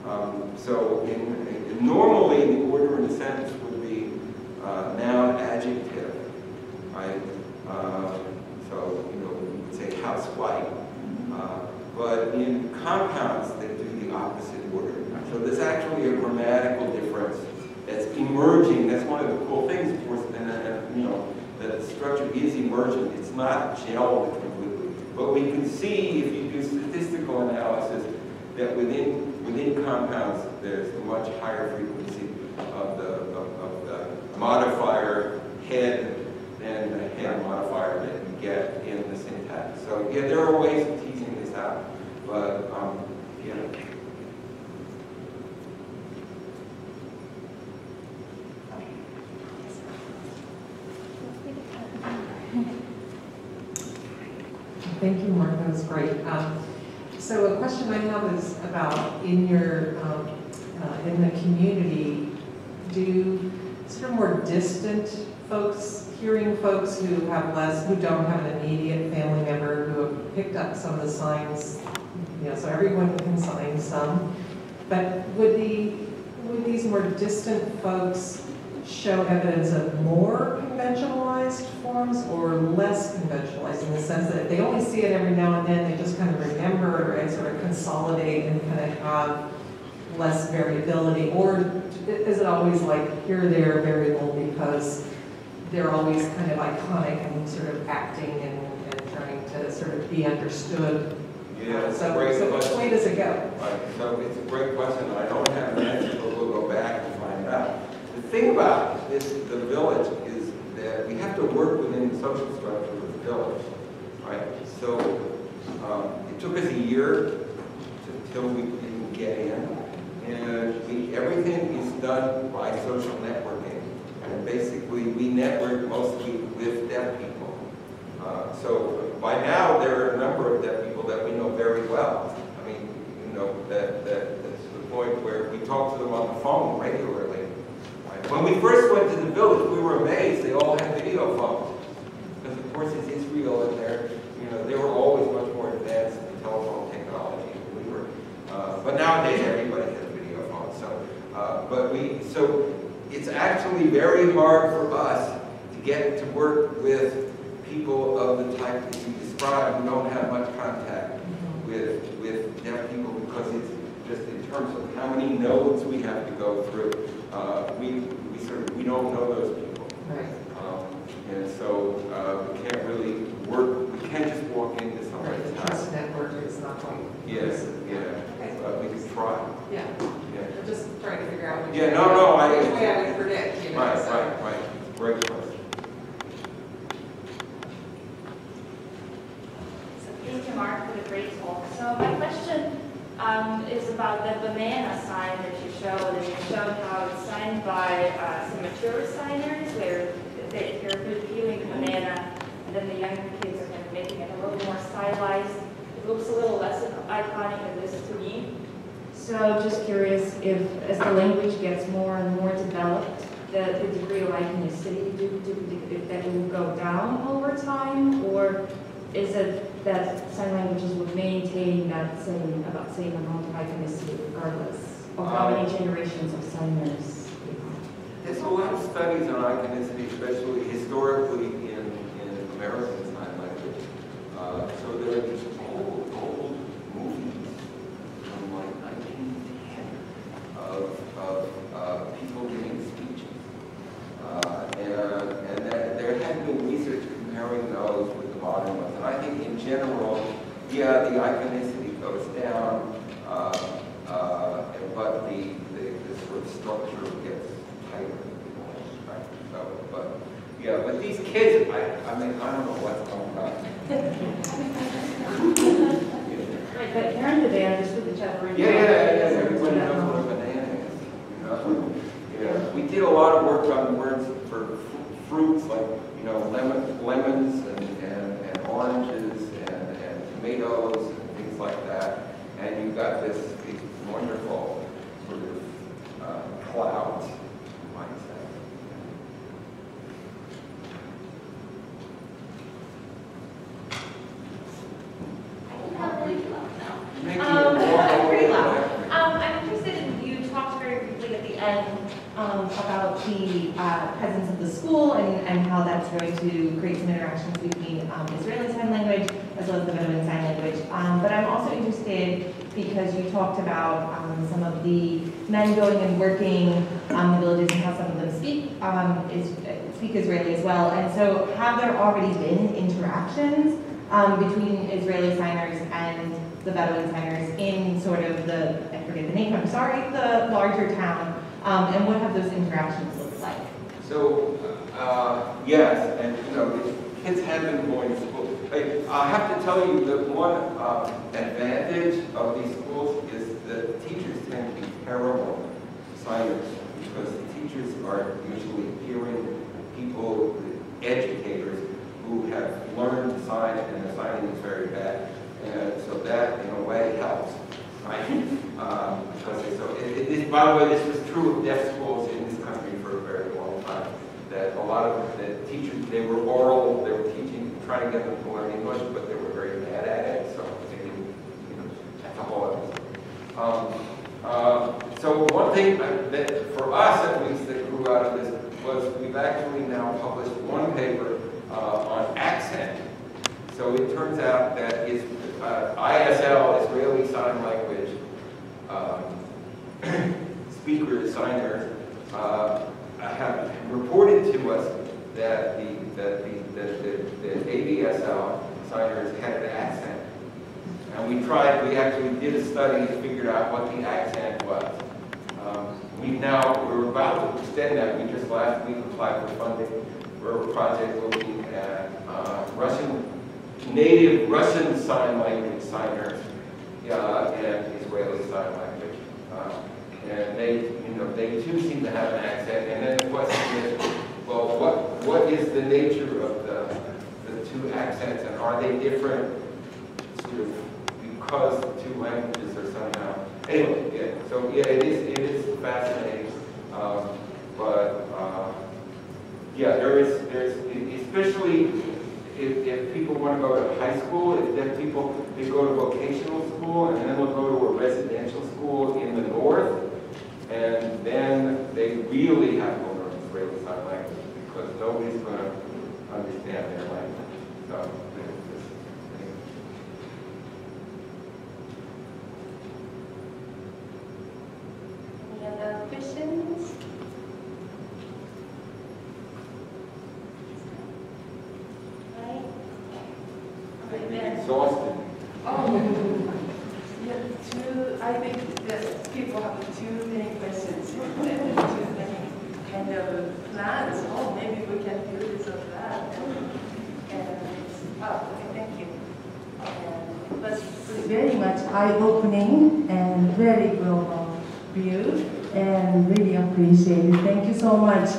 [SPEAKER 2] Um, so in, in- normally the order in a sentence would be uh, adjective, right? Uh, so you know we would say housewife. Uh, but in compounds, they do the opposite order. So there's actually a grammatical difference that's emerging. That's one of the cool things, of course, and, and you know, that the structure is emergent. It's not gelled completely. But we can see, if you do statistical analysis, that within, within compounds, there's a much higher frequency of the, of, of the modifier head than the head modifier that you get in the syntax. So yeah, there are ways of teasing this out, but um, yeah.
[SPEAKER 7] Thank you, Mark, that was great. Um, So a question I have is about in your, um, uh, in the community, do sort of more distant folks, hearing folks who have less, who don't have an immediate family member who have picked up some of the signs, you know, so everyone can sign some, but would the, would these more distant folks show evidence of more conventionalized forms or less conventionalized in the sense that if they only see it every now and then, they just kind of remember and sort of consolidate and kind of have less variability? Or is it always like here, there, variable because they're always kind of iconic and sort of acting and, and trying to sort of be understood?
[SPEAKER 2] Yeah, a
[SPEAKER 7] So,
[SPEAKER 2] great
[SPEAKER 7] so which way
[SPEAKER 2] question.
[SPEAKER 7] does it go?
[SPEAKER 2] Right, so it's a great question, I don't have an answer, but we'll go back and find out. The thing about this, the village, is that we have to work within the social structure of the village, right? So, um, it took us a year until we can get in, and we, everything is done by social networking. And basically, we network mostly with deaf people. Uh, So by now, there are a number of deaf people that we know very well. I mean, you know, that, that, that's the point where we talk to them on the phone regularly. When we first went to the village, we were amazed, they all had video phones. Because of course, it's Israel and they're, you know, they were always much more advanced in telephone technology than we were. Uh, But nowadays, everybody has video phones, so, uh, but we, so it's actually very hard for us to get to work with people of the type that you described who don't have much contact with, with deaf people because it's just in terms of how many nodes we have to go through. Uh, we, we we don't know those people.
[SPEAKER 7] Right.
[SPEAKER 2] Um, and so, uh, we can't really work, we can't just walk into
[SPEAKER 7] Right,
[SPEAKER 2] somebody's
[SPEAKER 7] the
[SPEAKER 2] house.
[SPEAKER 7] trust network is not quite.
[SPEAKER 2] Yes, yeah,
[SPEAKER 7] Okay.
[SPEAKER 2] but we can try,
[SPEAKER 7] Yeah,
[SPEAKER 2] yeah.
[SPEAKER 7] I'm just trying to figure out which.
[SPEAKER 2] Yeah,
[SPEAKER 7] way-
[SPEAKER 2] no, no, I-
[SPEAKER 7] Which way I would predict, you know,
[SPEAKER 2] Right,
[SPEAKER 7] so.
[SPEAKER 2] right, right, great question.
[SPEAKER 8] So thank you, Mark, for the great talk. So my question um, is about the banana sign that you showed, and you showed how it's signed by uh, some mature signers, where they, they're peeling the banana, and then the younger kids are kind of making it a little more stylized. It looks a little less iconic than this to me. So just curious if, as the language gets more and more developed, the, the degree of iconicity, do, do, do- if that will go down over time? Or is it that sign languages would maintain that same, about same amount of iconicity regardless of how many generations of signers we have?
[SPEAKER 2] There's a lot of studies on iconicity, especially historically in, in American Sign Language. Uh, so there are these old, old movies from like 1910 of, of uh, people giving speeches. Uh, and and there, there had been research comparing those with the modern ones. And I think in general, yeah, the iconicity goes down, uh, uh, but the, the, the sort of structure gets tighter. Right? So, but, yeah, but these kids, I, I mean, I don't know what's going on.
[SPEAKER 8] Right, but apparently they understood each other. in
[SPEAKER 2] Yeah, yeah, yeah,
[SPEAKER 8] Japanese,
[SPEAKER 2] everybody
[SPEAKER 8] so
[SPEAKER 2] knows what a banana is, you know? Yeah, we did a lot of work on words for fr- fruits, like, you know, lemon, lemons and, and, and oranges and, and tomatoes and things like that. And you got this, these wonderful sort of, uh, clouds, you might say. Make you
[SPEAKER 9] Um,
[SPEAKER 2] walk
[SPEAKER 9] I'm pretty
[SPEAKER 2] away.
[SPEAKER 9] loud. Um, I'm interested in, you talked very briefly at the end, um, about the, uh, presence of the school and, and how that's going to create some interactions between, um, Israeli Sign Language as well as the Bedouin Sign Language. Um, but I'm also interested because you talked about, um, some of the men going and working, um, the villages and how some of them speak, um, is, speak Israeli as well. And so have there already been interactions, um, between Israeli signers and the Bedouin signers in sort of the, I forget the name, I'm sorry, the larger town, um, and what have those interactions looked like?
[SPEAKER 2] So, uh, yes, and, you know, kids have been going to school. I, I have to tell you that one uh, advantage of these schools is that teachers tend to be terrible signers because the teachers are usually hearing people, educators, who have learned to sign and the signing is very bad. And so that, in a way, helps, right? Um, so, it, it, by the way, this was true of deaf schools in this country for a very long time. That a lot of the teachers, they were oral, they were teaching, trying to get them to learn English, but they were very bad at it, so they didn't, you know, that's a whole other. Um, uh, so one thing that- that, for us at least, that grew out of this was we've actually now published one paper uh, on accent. So it turns out that is, uh, ISL, Israeli Sign Language, um, speakers, signers, uh, have reported to us that the, that the, that the, the ABSL signers had an accent. And we tried, we actually did a study and figured out what the accent was. Um, We now, we're about to extend that, we just last week applied for funding for a project looking at uh, Russian, native Russian sign language signers uh, and Israeli sign language. Uh, And they, you know, they too seem to have an accent. And then the question is, well, what, what is the nature of the, the two accents and are they different because the two languages are somehow, anyway, yeah, so yeah, it is, it is fascinating. Um, but, uh, yeah, there is, there's, especially if, if people want to go to high school, if then people, they go to vocational school and then they'll go to a residential school in the north. And then they really have to learn Israeli Sign Language because nobody's going to understand their language. So,
[SPEAKER 9] Any other questions? Right?
[SPEAKER 2] I think exhausted.
[SPEAKER 10] Oh, yeah, two, I think that people have too many questions, too many kind of plans, oh, maybe we can do this or that. And, oh, okay, thank you. And, but
[SPEAKER 1] very much eye-opening and very global view and really appreciate it. Thank you so much.